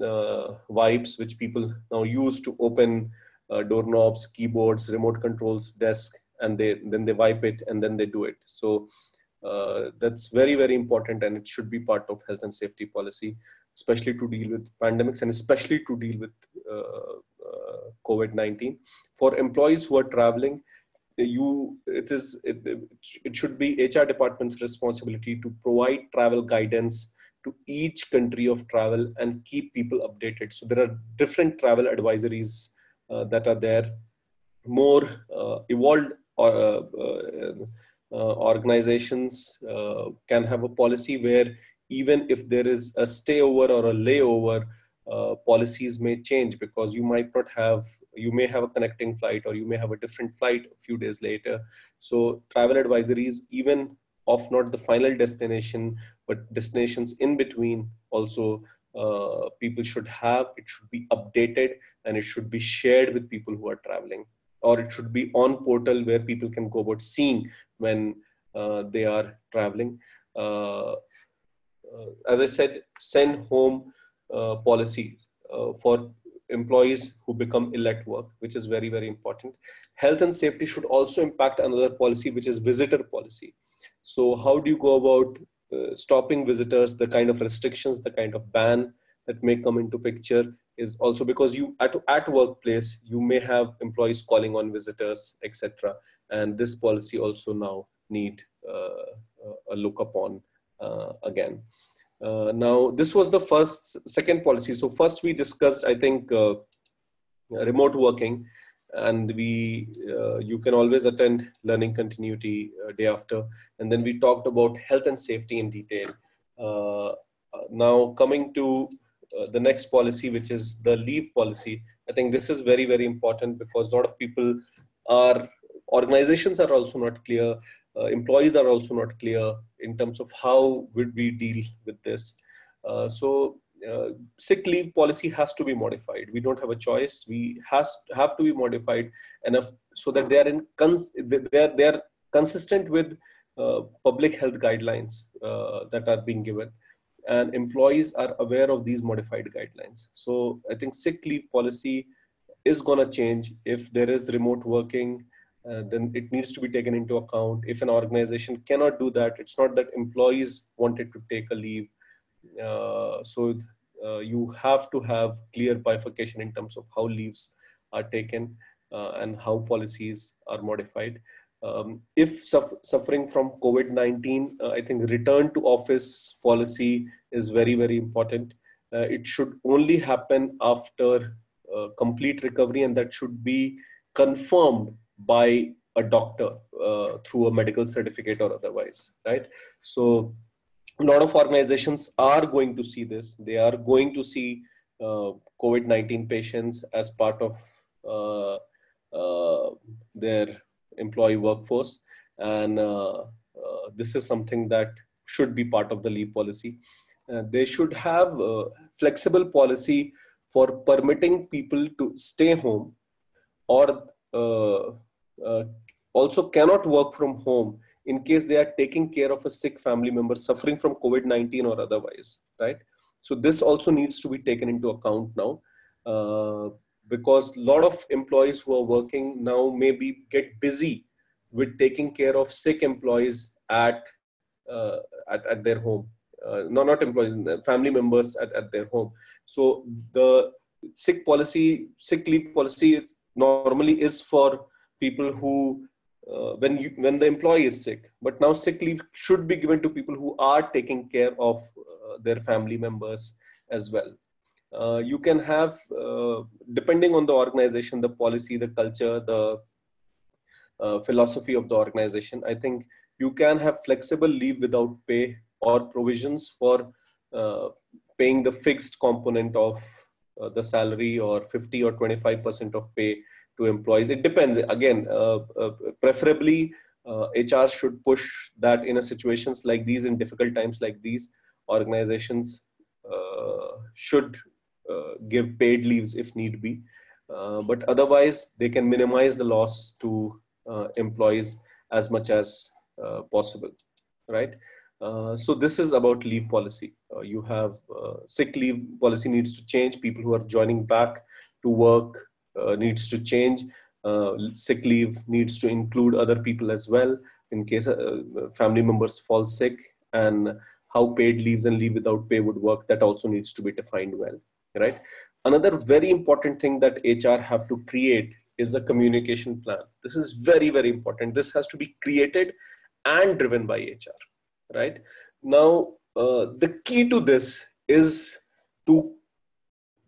uh, wipes which people now use to open uh, doorknobs, keyboards, remote controls, desk, and they then they wipe it and then they do it. So uh, that's very very important and it should be part of health and safety policy, especially to deal with pandemics and especially to deal with uh, COVID-19. For employees who are traveling, you it is it, it should be HR department's responsibility to provide travel guidance to each country of travel and keep people updated. So there are different travel advisories uh, that are there. More uh, evolved uh, uh, uh organizations uh, can have a policy where even if there is a stayover or a layover, uh, policies may change because you might not have you may have a connecting flight or you may have a different flight a few days later. So travel advisories even of not the final destination but destinations in between also uh, people should have. It should be updated and it should be shared with people who are traveling or it should be on portal where people can go about seeing when uh, they are traveling. Uh, uh as i said send home uh, policy uh, for employees who become ill at work, which is very, very important. Health and safety should also impact another policy, which is visitor policy. So, how do you go about uh, stopping visitors, the kind of restrictions, the kind of ban that may come into picture is also because you at, at workplace you may have employees calling on visitors etc and this policy also now need a look upon again. Uh, now, this was the first, second policy. So first we discussed, I think, uh, remote working and we, uh, you can always attend learning continuity day after. And then we talked about health and safety in detail. now coming to the next policy, which is the leave policy. I think this is very, very important because a lot of people are, organizations are also not clear uh, employees are also not clear in terms of how would we deal with this. Uh, so uh, sick leave policy has to be modified. We don't have a choice. We has have to be modified enough so that they are in cons- they are, they are consistent with uh, public health guidelines uh, that are being given, and employees are aware of these modified guidelines. So I think sick leave policy is going to change if there is remote working uh, then it needs to be taken into account. If an organization cannot do that, it's not that employees wanted to take a leave. Uh, so uh, you have to have clear bifurcation in terms of how leaves are taken uh, and how policies are modified. Um, if suf- suffering from COVID 19, uh, I think return to office policy is very, very important. it should only happen after complete recovery, and that should be confirmed by a doctor uh, through a medical certificate or otherwise, right? So a lot of organizations are going to see this. They are going to see uh, COVID-19 patients as part of uh, uh their employee workforce. And uh, uh, this is something that should be part of the leave policy. they should have a flexible policy for permitting people to stay home or also cannot work from home in case they are taking care of a sick family member suffering from covid-19 or otherwise right? So this also needs to be taken into account now uh, because a lot of employees who are working now maybe get busy with taking care of sick employees at uh, at, at their home uh, no not employees family members at, at their home. So the sick policy sick leave policy normally is for people who uh, when you when the employee is sick but now sick leave should be given to people who are taking care of uh, their family members as well. Uh, you can have uh, depending on the organization the policy the culture the uh, philosophy of the organization i think you can have flexible leave without pay or provisions for uh, paying the fixed component of the salary or 50 or 25% of pay to employees it depends again uh, uh, preferably hr uh, should push that in a situations like these in difficult times like these organizations should give paid leaves if need be but otherwise they can minimize the loss to employees as much as possible right uh, so this is about leave policy. Uh, you have uh, sick leave policy needs to change. People who are joining back to work uh, needs to change. Uh, sick leave needs to include other people as well in case uh, family members fall sick. And how paid leaves and leave without pay would work that also needs to be defined well right? Another very important thing that hr have to create is a communication plan. This is very very important. This has to be created and driven by hr right? Now uh, the key to this is to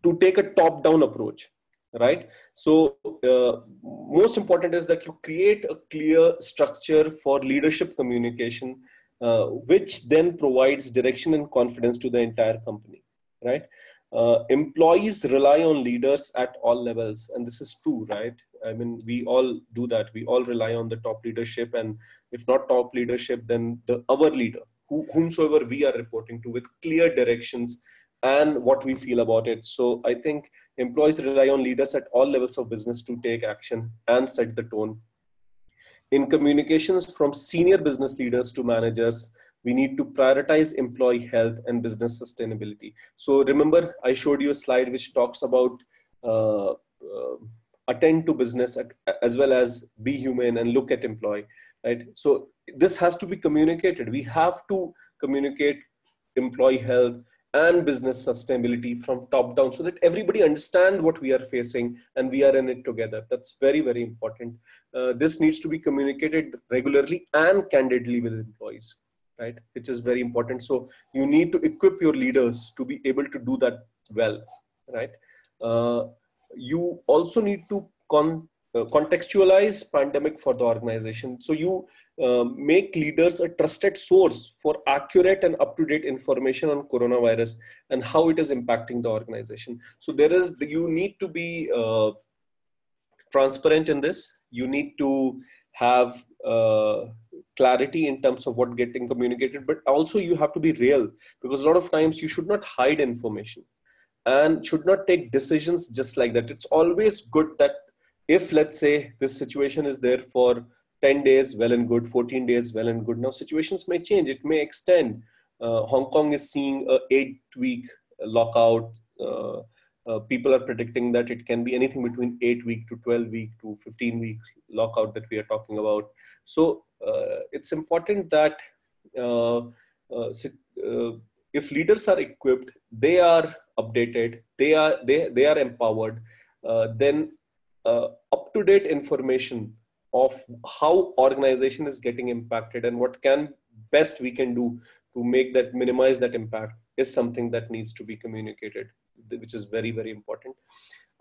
to take a top down approach right? So uh, most important is that you create a clear structure for leadership communication uh, which then provides direction and confidence to the entire company right? Uh, employees rely on leaders at all levels and this is true right? I mean we all do that. We all rely on the top leadership and if not top leadership then the our leader who, whomsoever we are reporting to with clear directions and what we feel about it. So I think employees rely on leaders at all levels of business to take action and set the tone. In communications from senior business leaders to managers, we need to prioritize employee health and business sustainability. So remember, I showed you a slide which talks about uh, uh, attend to business as well as be human and look at employee, right? So this has to be communicated. We have to communicate employee health and business sustainability from top down so that everybody understand what we are facing and we are in it together. That's very very important. Uh, this needs to be communicated regularly and candidly with employees right? Which is very important. So you need to equip your leaders to be able to do that well right? Uh, you also need to con- uh, contextualize pandemic for the organization. So you uh, make leaders a trusted source for accurate and up-to-date information on coronavirus and how it is impacting the organization. So there is you need to be uh, transparent in this. You need to have uh, clarity in terms of what getting communicated but also you have to be real because a lot of times you should not hide information and should not take decisions just like that. It's always good that if let's say this situation is there for 10 days well and good 14 days well and good. Now situations may change. It may extend. Uh, hong kong is seeing a 8 week lockout. Uh, uh, people are predicting that it can be anything between 8 week to 12 week to 15 week lockout that we are talking about. So uh, it's important that uh, uh, if leaders are equipped they are updated they are they, they are empowered then up to date information of how organization is getting impacted and what can best we can do to make that minimize that impact is something that needs to be communicated which is very very important.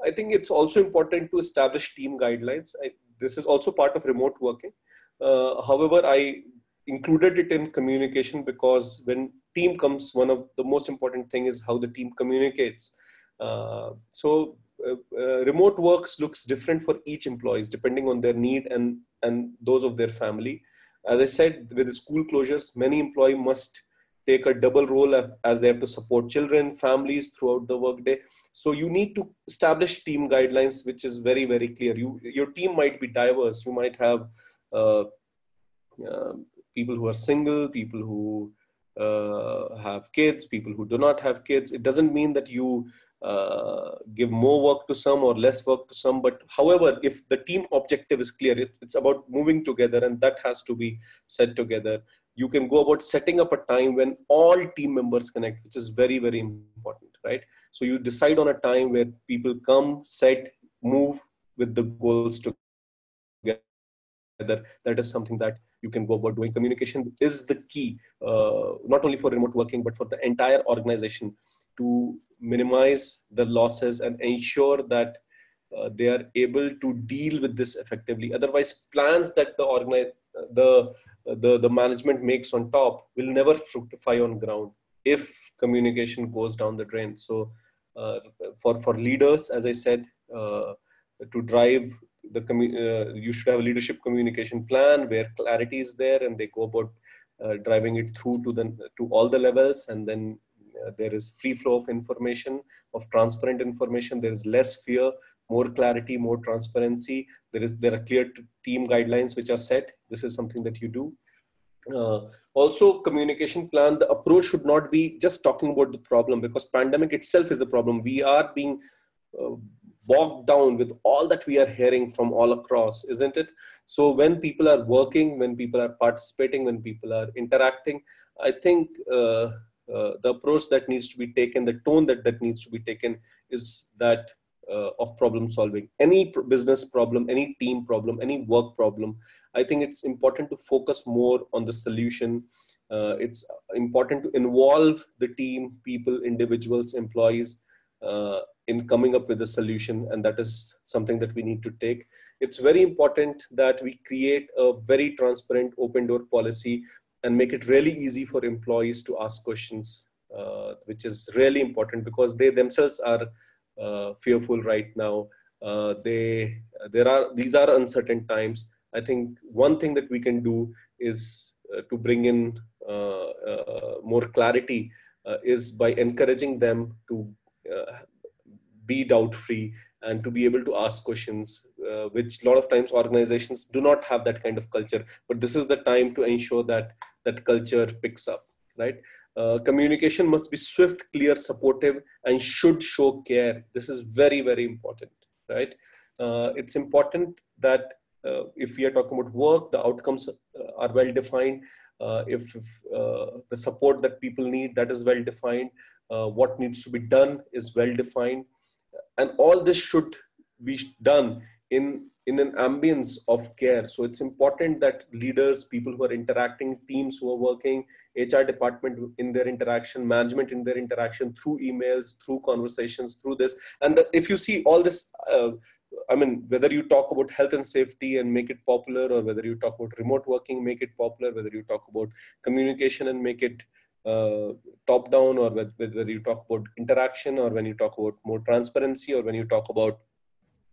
I think it's also important to establish team guidelines. I, this is also part of remote working. Uh, however i included it in communication because when team comes one of the most important thing is how the team communicates. Uh, so uh, uh, remote works looks different for each employees depending on their need and and those of their family. As i said with the school closures many employee must take a double role as they have to support children families throughout the workday. So you need to establish team guidelines which is very very clear. You your team might be diverse. You might have uh, uh, people who are single people who uh, have kids people who do not have kids. It doesn't mean that you uh, give more work to some or less work to some. But however, if the team objective is clear, it, it's about moving together and that has to be set together. You can go about setting up a time when all team members connect, which is very, very important, right? So you decide on a time where people come, set, move with the goals together. That is something that you can go about doing. Communication is the key, uh, not only for remote working, but for the entire organization to minimize the losses and ensure that uh, they are able to deal with this effectively. Otherwise plans that the organize the the the management makes on top will never fructify on ground if communication goes down the drain. So uh, for for leaders as i said uh, to drive the uh, you should have a leadership communication plan where clarity is there and they go about uh, driving it through to the to all the levels and then there is free flow of information of transparent information. There is less fear more clarity more transparency. There is there are clear team guidelines which are set. This is something that you do. Uh, also communication plan the approach should not be just talking about the problem because pandemic itself is a problem. We are being uh, bogged down with all that we are hearing from all across isn't it? So when people are working when people are participating when people are interacting i think uh, uh, the approach that needs to be taken, the tone that, that needs to be taken is that uh, of problem solving. Any business problem, any team problem, any work problem, I think it's important to focus more on the solution. Uh, it's important to involve the team, people, individuals, employees uh, in coming up with a solution. And that is something that we need to take. It's very important that we create a very transparent open door policy and make it really easy for employees to ask questions, uh, which is really important because they themselves are uh, fearful right now. Uh, they there are these are uncertain times. I think one thing that we can do is uh, to bring in uh, uh, more clarity is by encouraging them to be doubt free and to be able to ask questions uh, which a lot of times organizations do not have that kind of culture. But this is the time to ensure that that culture picks up right? Uh, communication must be swift clear supportive and should show care. This is very very important right? Uh, it's important that uh, if we are talking about work the outcomes uh, are well defined. Uh, if, if the support that people need that is well defined. What needs to be done is well defined and all this should be done in in an ambience of care. So it's important that leaders people who are interacting teams who are working hr department in their interaction management in their interaction through emails through conversations through this. And that if you see all this uh, i mean whether you talk about health and safety and make it popular or whether you talk about remote working make it popular whether you talk about communication and make it uh, top down or whether you talk about interaction or when you talk about more transparency or when you talk about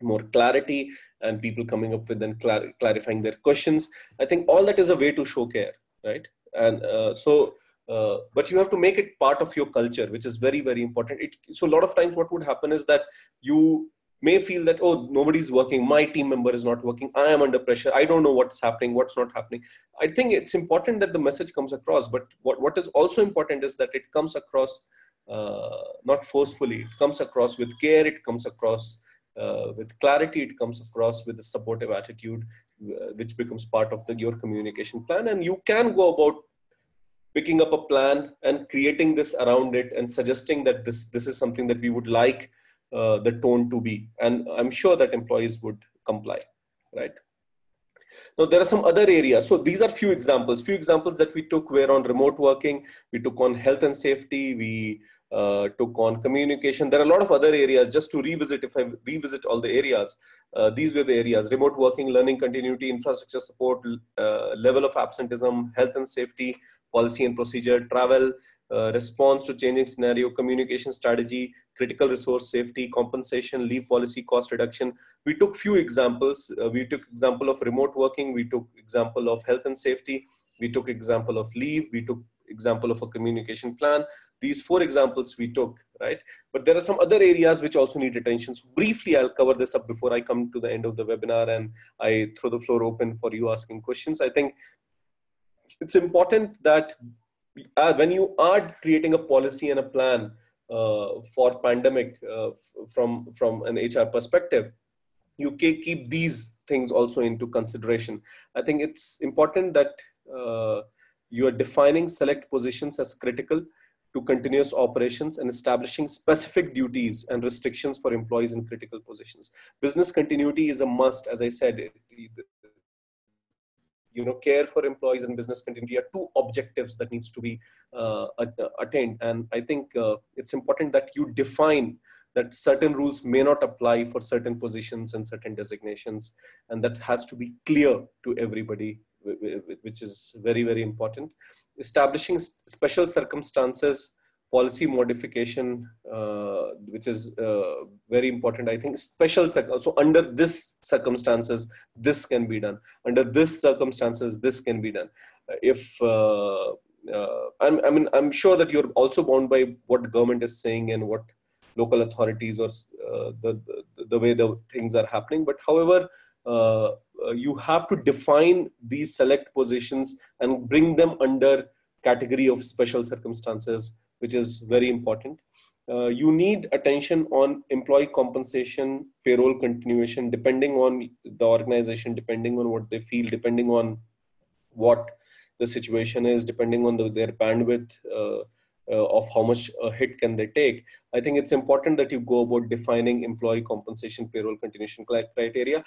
more clarity and people coming up with and clar- clarifying their questions. I think all that is a way to show care right? And uh, so uh, but you have to make it part of your culture which is very very important. It, so a lot of times what would happen is that you may feel that oh nobody's working my team member is not working i am under pressure i don't know what's happening what's not happening. I think it's important that the message comes across but what, what is also important is that it comes across uh, not forcefully it comes across with care it comes across uh, with clarity it comes across with a supportive attitude uh, which becomes part of the, your communication plan. And you can go about picking up a plan and creating this around it and suggesting that this this is something that we would like uh, the tone to be and i'm sure that employees would comply right? Now there are some other areas. So these are few examples. Few examples that we took were on remote working. We took on health and safety. We uh, took on communication. There are a lot of other areas. Just to revisit, if I revisit all the areas, uh, these were the areas: remote working, learning continuity, infrastructure support, uh, level of absenteeism, health and safety, policy and procedure, travel, uh, response to changing scenario, communication strategy, critical resource safety, compensation, leave policy, cost reduction. We took few examples. Uh, we took example of remote working. We took example of health and safety. We took example of leave. We took example of a communication plan these four examples we took, right? But there are some other areas which also need attention. So briefly, I'll cover this up before I come to the end of the webinar and I throw the floor open for you asking questions. I think it's important that uh, when you are creating a policy and a plan uh, for pandemic uh, from from an HR perspective, you can keep these things also into consideration. I think it's important that uh, you are defining select positions as critical to continuous operations and establishing specific duties and restrictions for employees in critical positions. Business continuity is a must, as I said. You know, care for employees and business continuity are two objectives that needs to be uh, attained. And I think uh, it's important that you define that certain rules may not apply for certain positions and certain designations, and that has to be clear to everybody which is very, very important. Establishing special circumstances, policy modification, uh, which is uh, very important. I think special, so under this circumstances, this can be done. Under this circumstances, this can be done. If uh, uh I'm, I mean, I'm sure that you're also bound by what government is saying and what local authorities or uh, the, the, way the things are happening. But however, uh, you have to define these select positions and bring them under category of special circumstances, which is very important. Uh, you need attention on employee compensation, payroll continuation, depending on the organization, depending on what they feel, depending on what the situation is, depending on the, their bandwidth uh, uh, of how much a hit can they take. I think it's important that you go about defining employee compensation, payroll continuation criteria.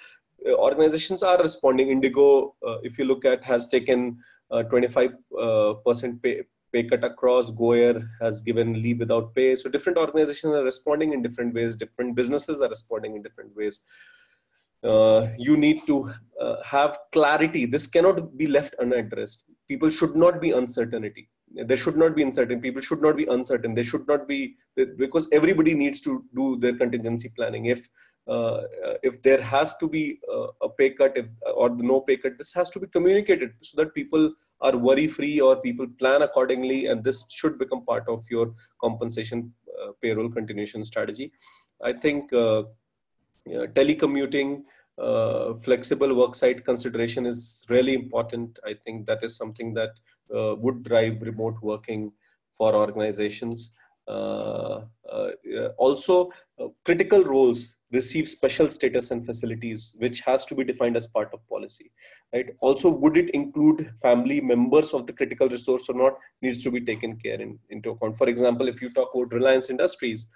Uh, organizations are responding. Indigo, uh, if you look at, has taken 25% pay, pay cut across. GoAir has given leave without pay. So different organizations are responding in different ways. Different businesses are responding in different ways. Uh, you need to uh, have clarity. This cannot be left unaddressed. People should not be uncertainty there should not be uncertain people should not be uncertain they should not be because everybody needs to do their contingency planning if uh, if there has to be a, a pay cut if, or no pay cut this has to be communicated so that people are worry free or people plan accordingly and this should become part of your compensation uh, payroll continuation strategy i think uh, telecommuting uh, flexible work site consideration is really important. I think that is something that uh, would drive remote working for organizations. Uh, uh, also, uh, critical roles receive special status and facilities, which has to be defined as part of policy. Right. Also, would it include family members of the critical resource or not? Needs to be taken care in, into account. For example, if you talk about Reliance Industries,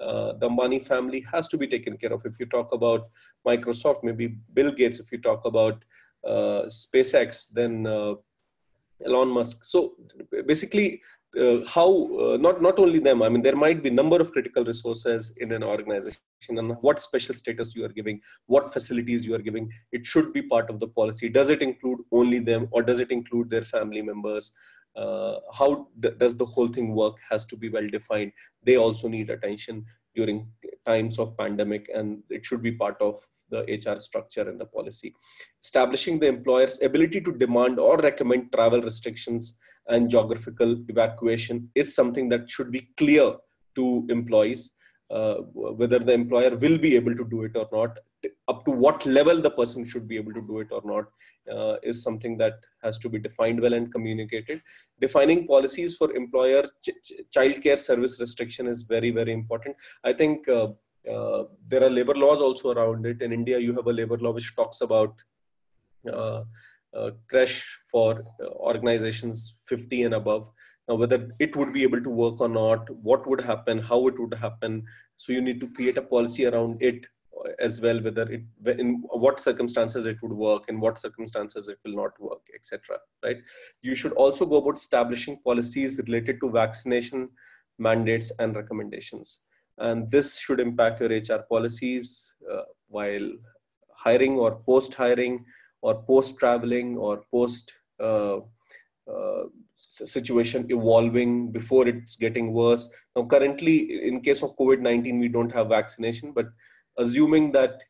uh, the Ambani family has to be taken care of. If you talk about Microsoft, maybe Bill Gates. If you talk about uh, SpaceX, then uh, Elon Musk. So basically, uh, how uh, not not only them i mean there might be number of critical resources in an organization and what special status you are giving what facilities you are giving. It should be part of the policy. Does it include only them or does it include their family members? Uh, how does the whole thing work has to be well defined. They also need attention during times of pandemic and it should be part of the hr structure and the policy. Establishing the employer's ability to demand or recommend travel restrictions and geographical evacuation is something that should be clear to employees uh, whether the employer will be able to do it or not up to what level the person should be able to do it or not uh, is something that has to be defined well and communicated. Defining policies for employer ch- child care service restriction is very very important. I think uh, uh, there are labor laws also around it. In india you have a labor law which talks about uh, for uh, organizations 50 and above. Now whether it would be able to work or not what would happen how it would happen so you need to create a policy around it as well whether it in what circumstances it would work in what circumstances it will not work etc right? You should also go about establishing policies related to vaccination mandates and recommendations. And this should impact your hr policies uh, while hiring or post hiring or post traveling or post uh, uh, situation evolving before it's getting worse. Now, currently, in case of COVID 19, we don't have vaccination, but assuming that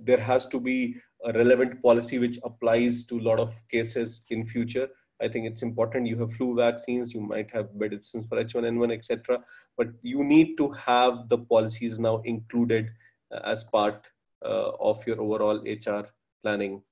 there has to be a relevant policy which applies to a lot of cases in future i think it's important you have flu vaccines you might have medicines for h1n1 etc but you need to have the policies now included uh, as part uh, of your overall hr planning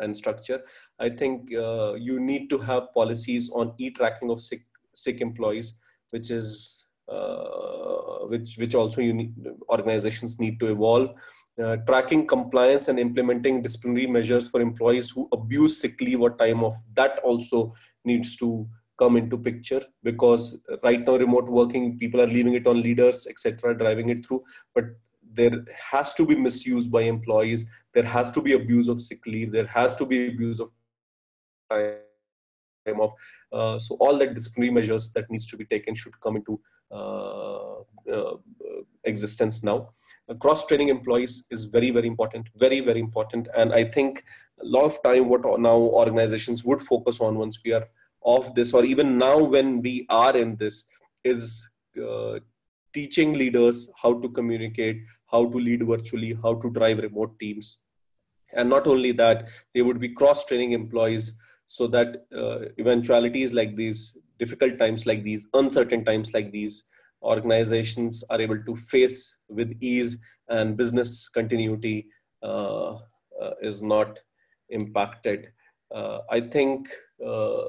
and structure. I think uh, you need to have policies on e-tracking of sick sick employees, which is uh, which which also you need, organizations need to evolve. Uh, tracking compliance and implementing disciplinary measures for employees who abuse sick leave or time off that also needs to come into picture because right now remote working people are leaving it on leaders etc driving it through but there has to be misuse by employees there has to be abuse of sick leave there has to be abuse of time off. Uh, so all that disciplinary measures that needs to be taken should come into uh, uh, existence now. Cross training employees is very very important very very important. And i think a lot of time what now organizations would focus on once we are off this or even now when we are in this is uh, teaching leaders how to communicate, how to lead virtually, how to drive remote teams. And not only that, they would be cross training employees so that uh, eventualities like these, difficult times like these, uncertain times like these, organizations are able to face with ease and business continuity uh, uh, is not impacted. Uh, I think uh,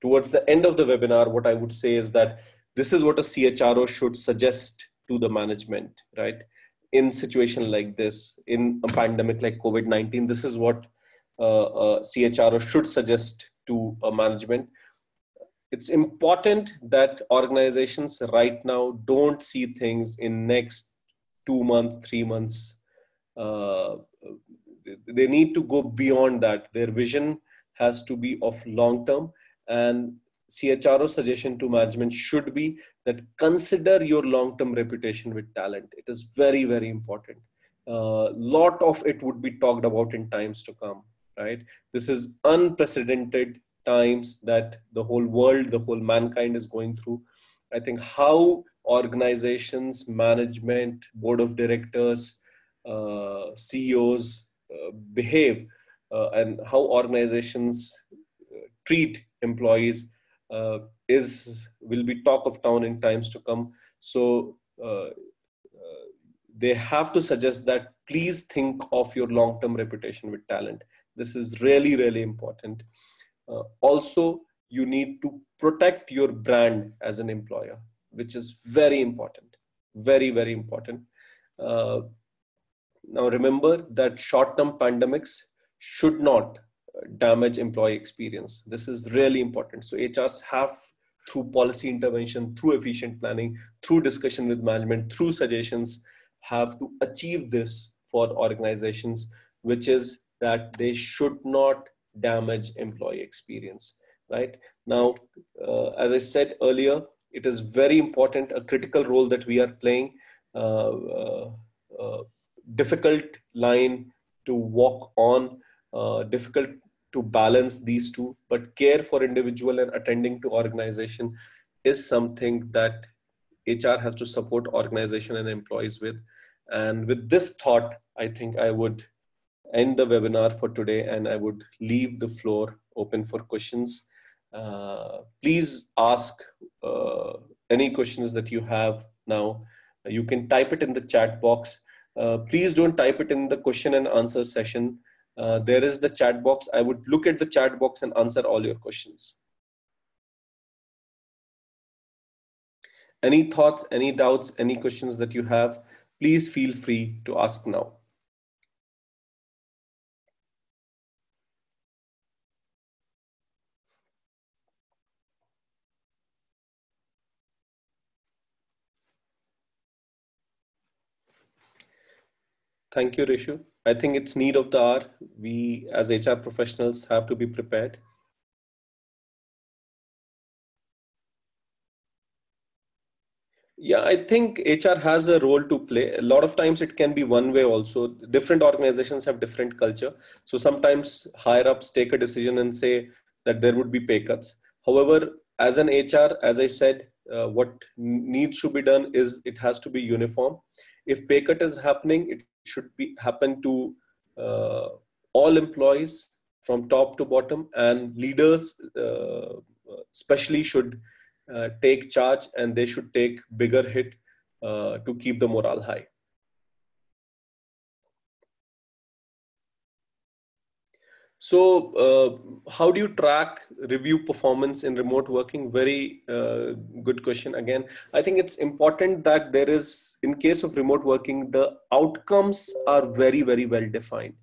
towards the end of the webinar, what I would say is that this is what a chro should suggest to the management right? In situation like this in a pandemic like covid-19 this is what uh, a chro should suggest to a management. It's important that organizations right now don't see things in next two months three months. Uh, they need to go beyond that. Their vision has to be of long term and CHRO suggestion to management should be that consider your long-term reputation with talent. It is very, very important. A uh, lot of it would be talked about in times to come, right? This is unprecedented times that the whole world, the whole mankind is going through. I think how organizations, management, board of directors, uh, CEOs uh, behave uh, and how organizations uh, treat employees is will be talk of town in times to come. So uh, uh, they have to suggest that please think of your long-term reputation with talent. This is really really important. also, you need to protect your brand as an employer which is very important, very, very important. Uh, now, remember that short term pandemics should not damage employee experience. This is really important. So, HRs have, through policy intervention, through efficient planning, through discussion with management, through suggestions, have to achieve this for organizations, which is that they should not damage employee experience right now uh, as i said earlier it is very important a critical role that we are playing uh, uh, uh difficult line to walk on uh, difficult to balance these two but care for individual and attending to organization is something that hr has to support organization and employees with and with this thought i think i would end the webinar for today and I would leave the floor open for questions. Uh, please ask uh, any questions that you have now. You can type it in the chat box. Uh, please don't type it in the question and answer session. Uh, there is the chat box. I would look at the chat box and answer all your questions. Any thoughts, any doubts, any questions that you have, please feel free to ask now. Thank you, Rishu. I think it's need of the hour. We as HR professionals have to be prepared. Yeah, I think HR has a role to play. A lot of times it can be one way also. Different organizations have different culture. So sometimes higher ups take a decision and say that there would be pay cuts. However, as an HR, as I said, uh, what needs to be done is it has to be uniform. If pay cut is happening, it should be happen to uh, all employees from top to bottom and leaders uh, especially should uh, take charge and they should take bigger hit uh, to keep the morale high So, uh, how do you track review performance in remote working? Very uh, good question. Again, I think it's important that there is, in case of remote working, the outcomes are very, very well defined,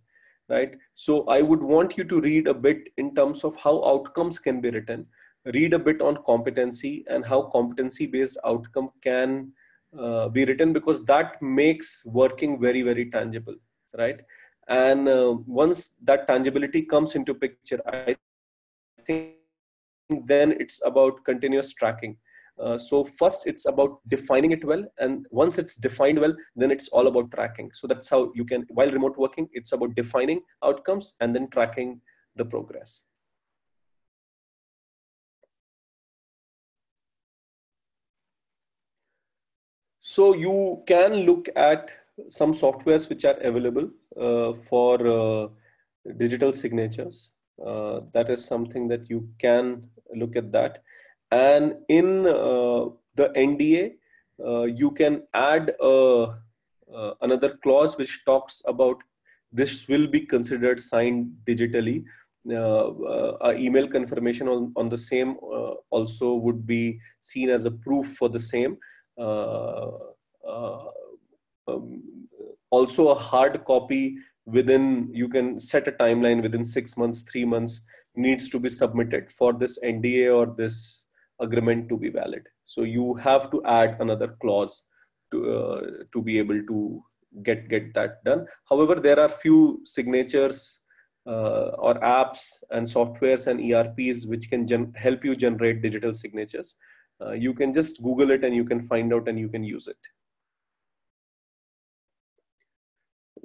right? So, I would want you to read a bit in terms of how outcomes can be written, read a bit on competency and how competency based outcome can uh, be written because that makes working very, very tangible, right? And uh, once that tangibility comes into picture i think then it's about continuous tracking. Uh, so first it's about defining it well and once it's defined well then it's all about tracking. So that's how you can while remote working it's about defining outcomes and then tracking the progress. So you can look at some softwares which are available uh, for uh, digital signatures. Uh, that is something that you can look at that. And in the NDA, you can add another clause which talks about this will be considered signed digitally. Uh, uh, email confirmation on, on the same uh, also would be seen as a proof for the same. Um, also a hard copy within you can set a timeline within six months three months needs to be submitted for this nda or this agreement to be valid. So you have to add another clause to uh, to be able to get get that done. However there are few signatures uh, or apps and softwares and erps which can help you generate digital signatures. Uh, you can just google it and you can find out and you can use it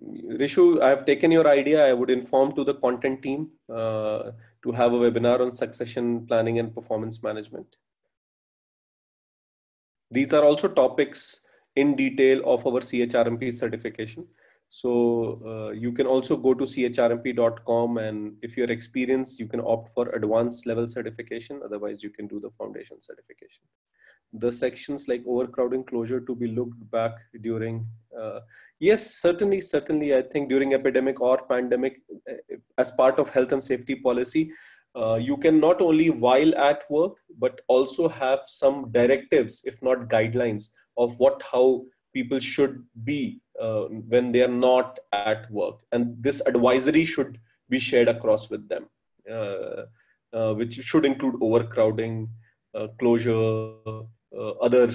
Rishu, I have taken your idea. I would inform to the content team uh, to have a webinar on succession planning and performance management. These are also topics in detail of our CHRMP certification. So uh, you can also go to chrmp.com and if you're experienced, you can opt for advanced level certification. Otherwise, you can do the foundation certification the sections like overcrowding closure to be looked back during uh, yes certainly certainly i think during epidemic or pandemic uh, as part of health and safety policy uh, you can not only while at work but also have some directives if not guidelines of what how people should be uh, when they are not at work. And this advisory should be shared across with them uh, uh which should include overcrowding uh, closure uh, other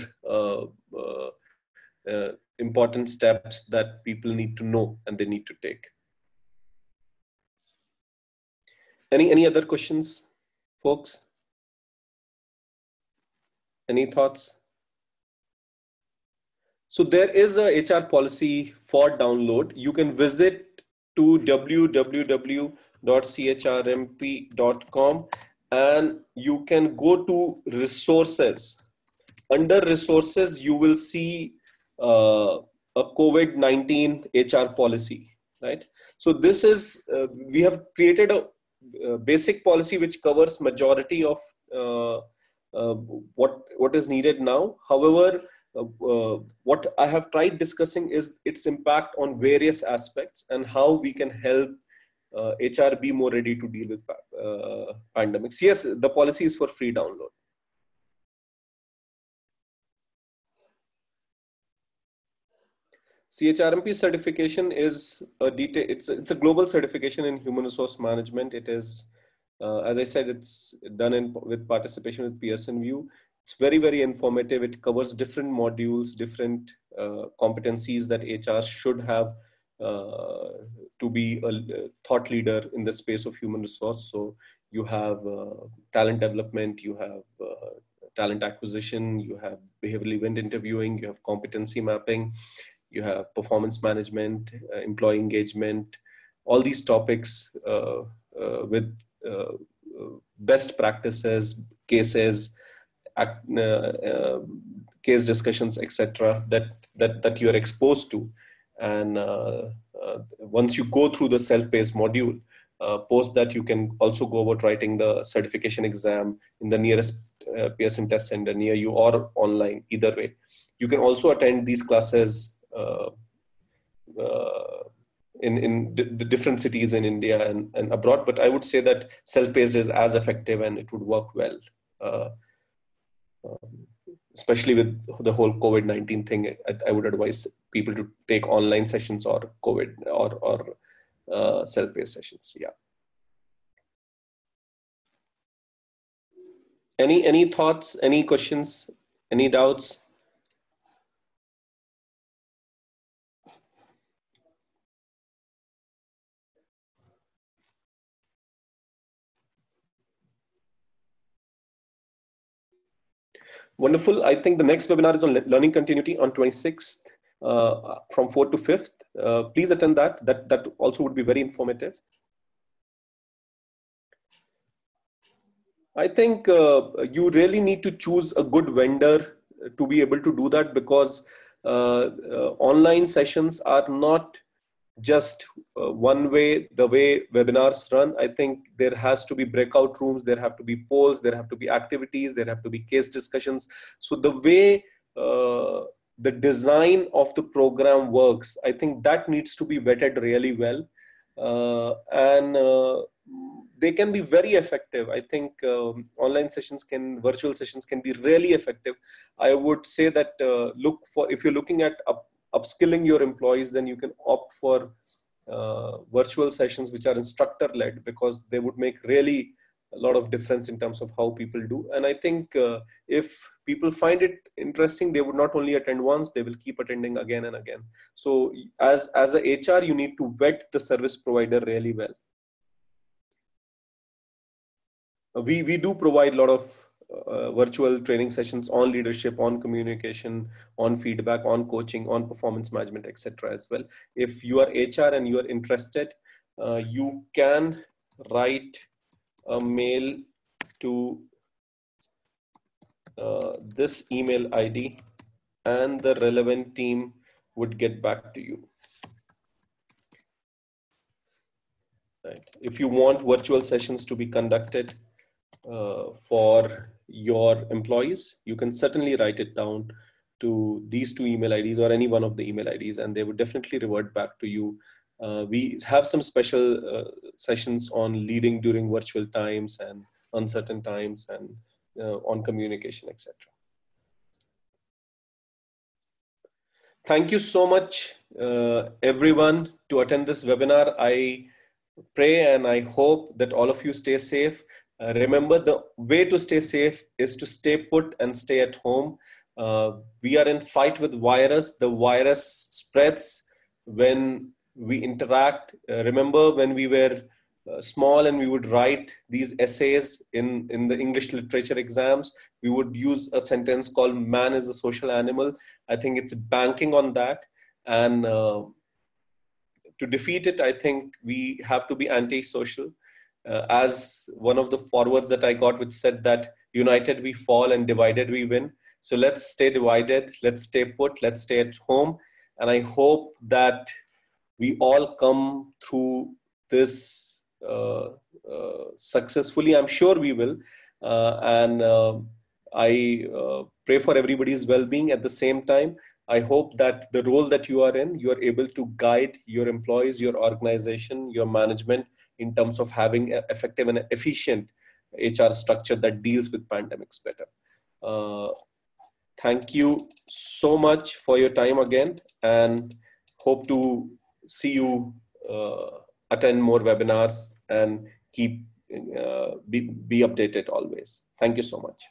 important steps that people need to know and they need to take. Any any other questions folks? Any thoughts so there is a hr policy for download. You can visit to www.chrmp.com and you can go to resources. Under resources you will see uh, a covid-19 hr policy right? So this is uh, we have created a uh, basic policy which covers majority of uh, uh, what what is needed now. However, what I have tried discussing is its impact on various aspects and how we can help uh, HR be more ready to deal with uh, pandemics. Yes, the policy is for free download. CHRMP certification is a detail. It's a, it's a global certification in human resource management. It is, uh, as I said, it's done in with participation with Pearson VUE. It's very very informative. It covers different modules, different uh, competencies that HR should have uh, to be a thought leader in the space of human resource. So you have uh, talent development, you have uh, talent acquisition, you have behavioral event interviewing, you have competency mapping you have performance management, uh, employee engagement, all these topics uh, with best practices, cases, case discussions, etc. that that that you are exposed to, and once you go through the self-paced module, uh, post that you can also go about writing the certification exam in the nearest uh, Pearson test center near you or online either way you can also attend these classes uh, uh, in in the different cities in India and, and abroad. But I would say that self-paced is as effective and it would work well, uh, um, especially with the whole COVID nineteen thing. I, I, would advise people to take online sessions or COVID or or uh, self-paced sessions. Yeah. Any any thoughts? Any questions? Any doubts? Wonderful. I think the next webinar is on learning continuity on 26th uh, from 4th to 5th. Uh, please attend that. That, that also would be very informative. I think uh, you really need to choose a good vendor to be able to do that because uh, uh, online sessions are not just uh, one way the way webinars run i think there has to be breakout rooms there have to be polls there have to be activities there have to be case discussions. So the way uh, the design of the program works i think that needs to be vetted really well. Uh, and uh, they can be very effective. I think um, online sessions can virtual sessions can be really effective. I would say that uh, look for if you're looking at up, upskilling your employees, then you can opt for uh, virtual sessions which are instructor led because they would make really a lot of difference in terms of how people do. And I think uh, if people find it interesting, they would not only attend once, they will keep attending again and again. So as, as a HR, you need to vet the service provider really well. We, we do provide a lot of uh, virtual training sessions on leadership on communication on feedback on coaching on performance management etc as well. If you are hr and you are interested uh, you can write a mail to uh, this email id and the relevant team would get back to you. Right. If you want virtual sessions to be conducted uh, for your employees, you can certainly write it down to these two email IDs or any one of the email IDs, and they would definitely revert back to you. Uh, we have some special uh, sessions on leading during virtual times and uncertain times and uh, on communication, etc. Thank you so much, uh, everyone, to attend this webinar. I pray and I hope that all of you stay safe. Uh, remember, the way to stay safe is to stay put and stay at home. Uh, we are in fight with virus. The virus spreads when we interact. Uh, remember when we were uh, small and we would write these essays in, in the English literature exams, we would use a sentence called man is a social animal. I think it's banking on that. And uh, to defeat it, I think we have to be anti-social. Uh, as one of the forwards that I got, which said that united we fall and divided we win. So let's stay divided, let's stay put, let's stay at home. And I hope that we all come through this uh, uh, successfully. I'm sure we will. Uh, and um, I uh, pray for everybody's well being at the same time. I hope that the role that you are in, you are able to guide your employees, your organization, your management in terms of having an effective and efficient HR structure that deals with pandemics better. Uh, thank you so much for your time again and hope to see you uh, attend more webinars and keep uh, be, be updated always. Thank you so much.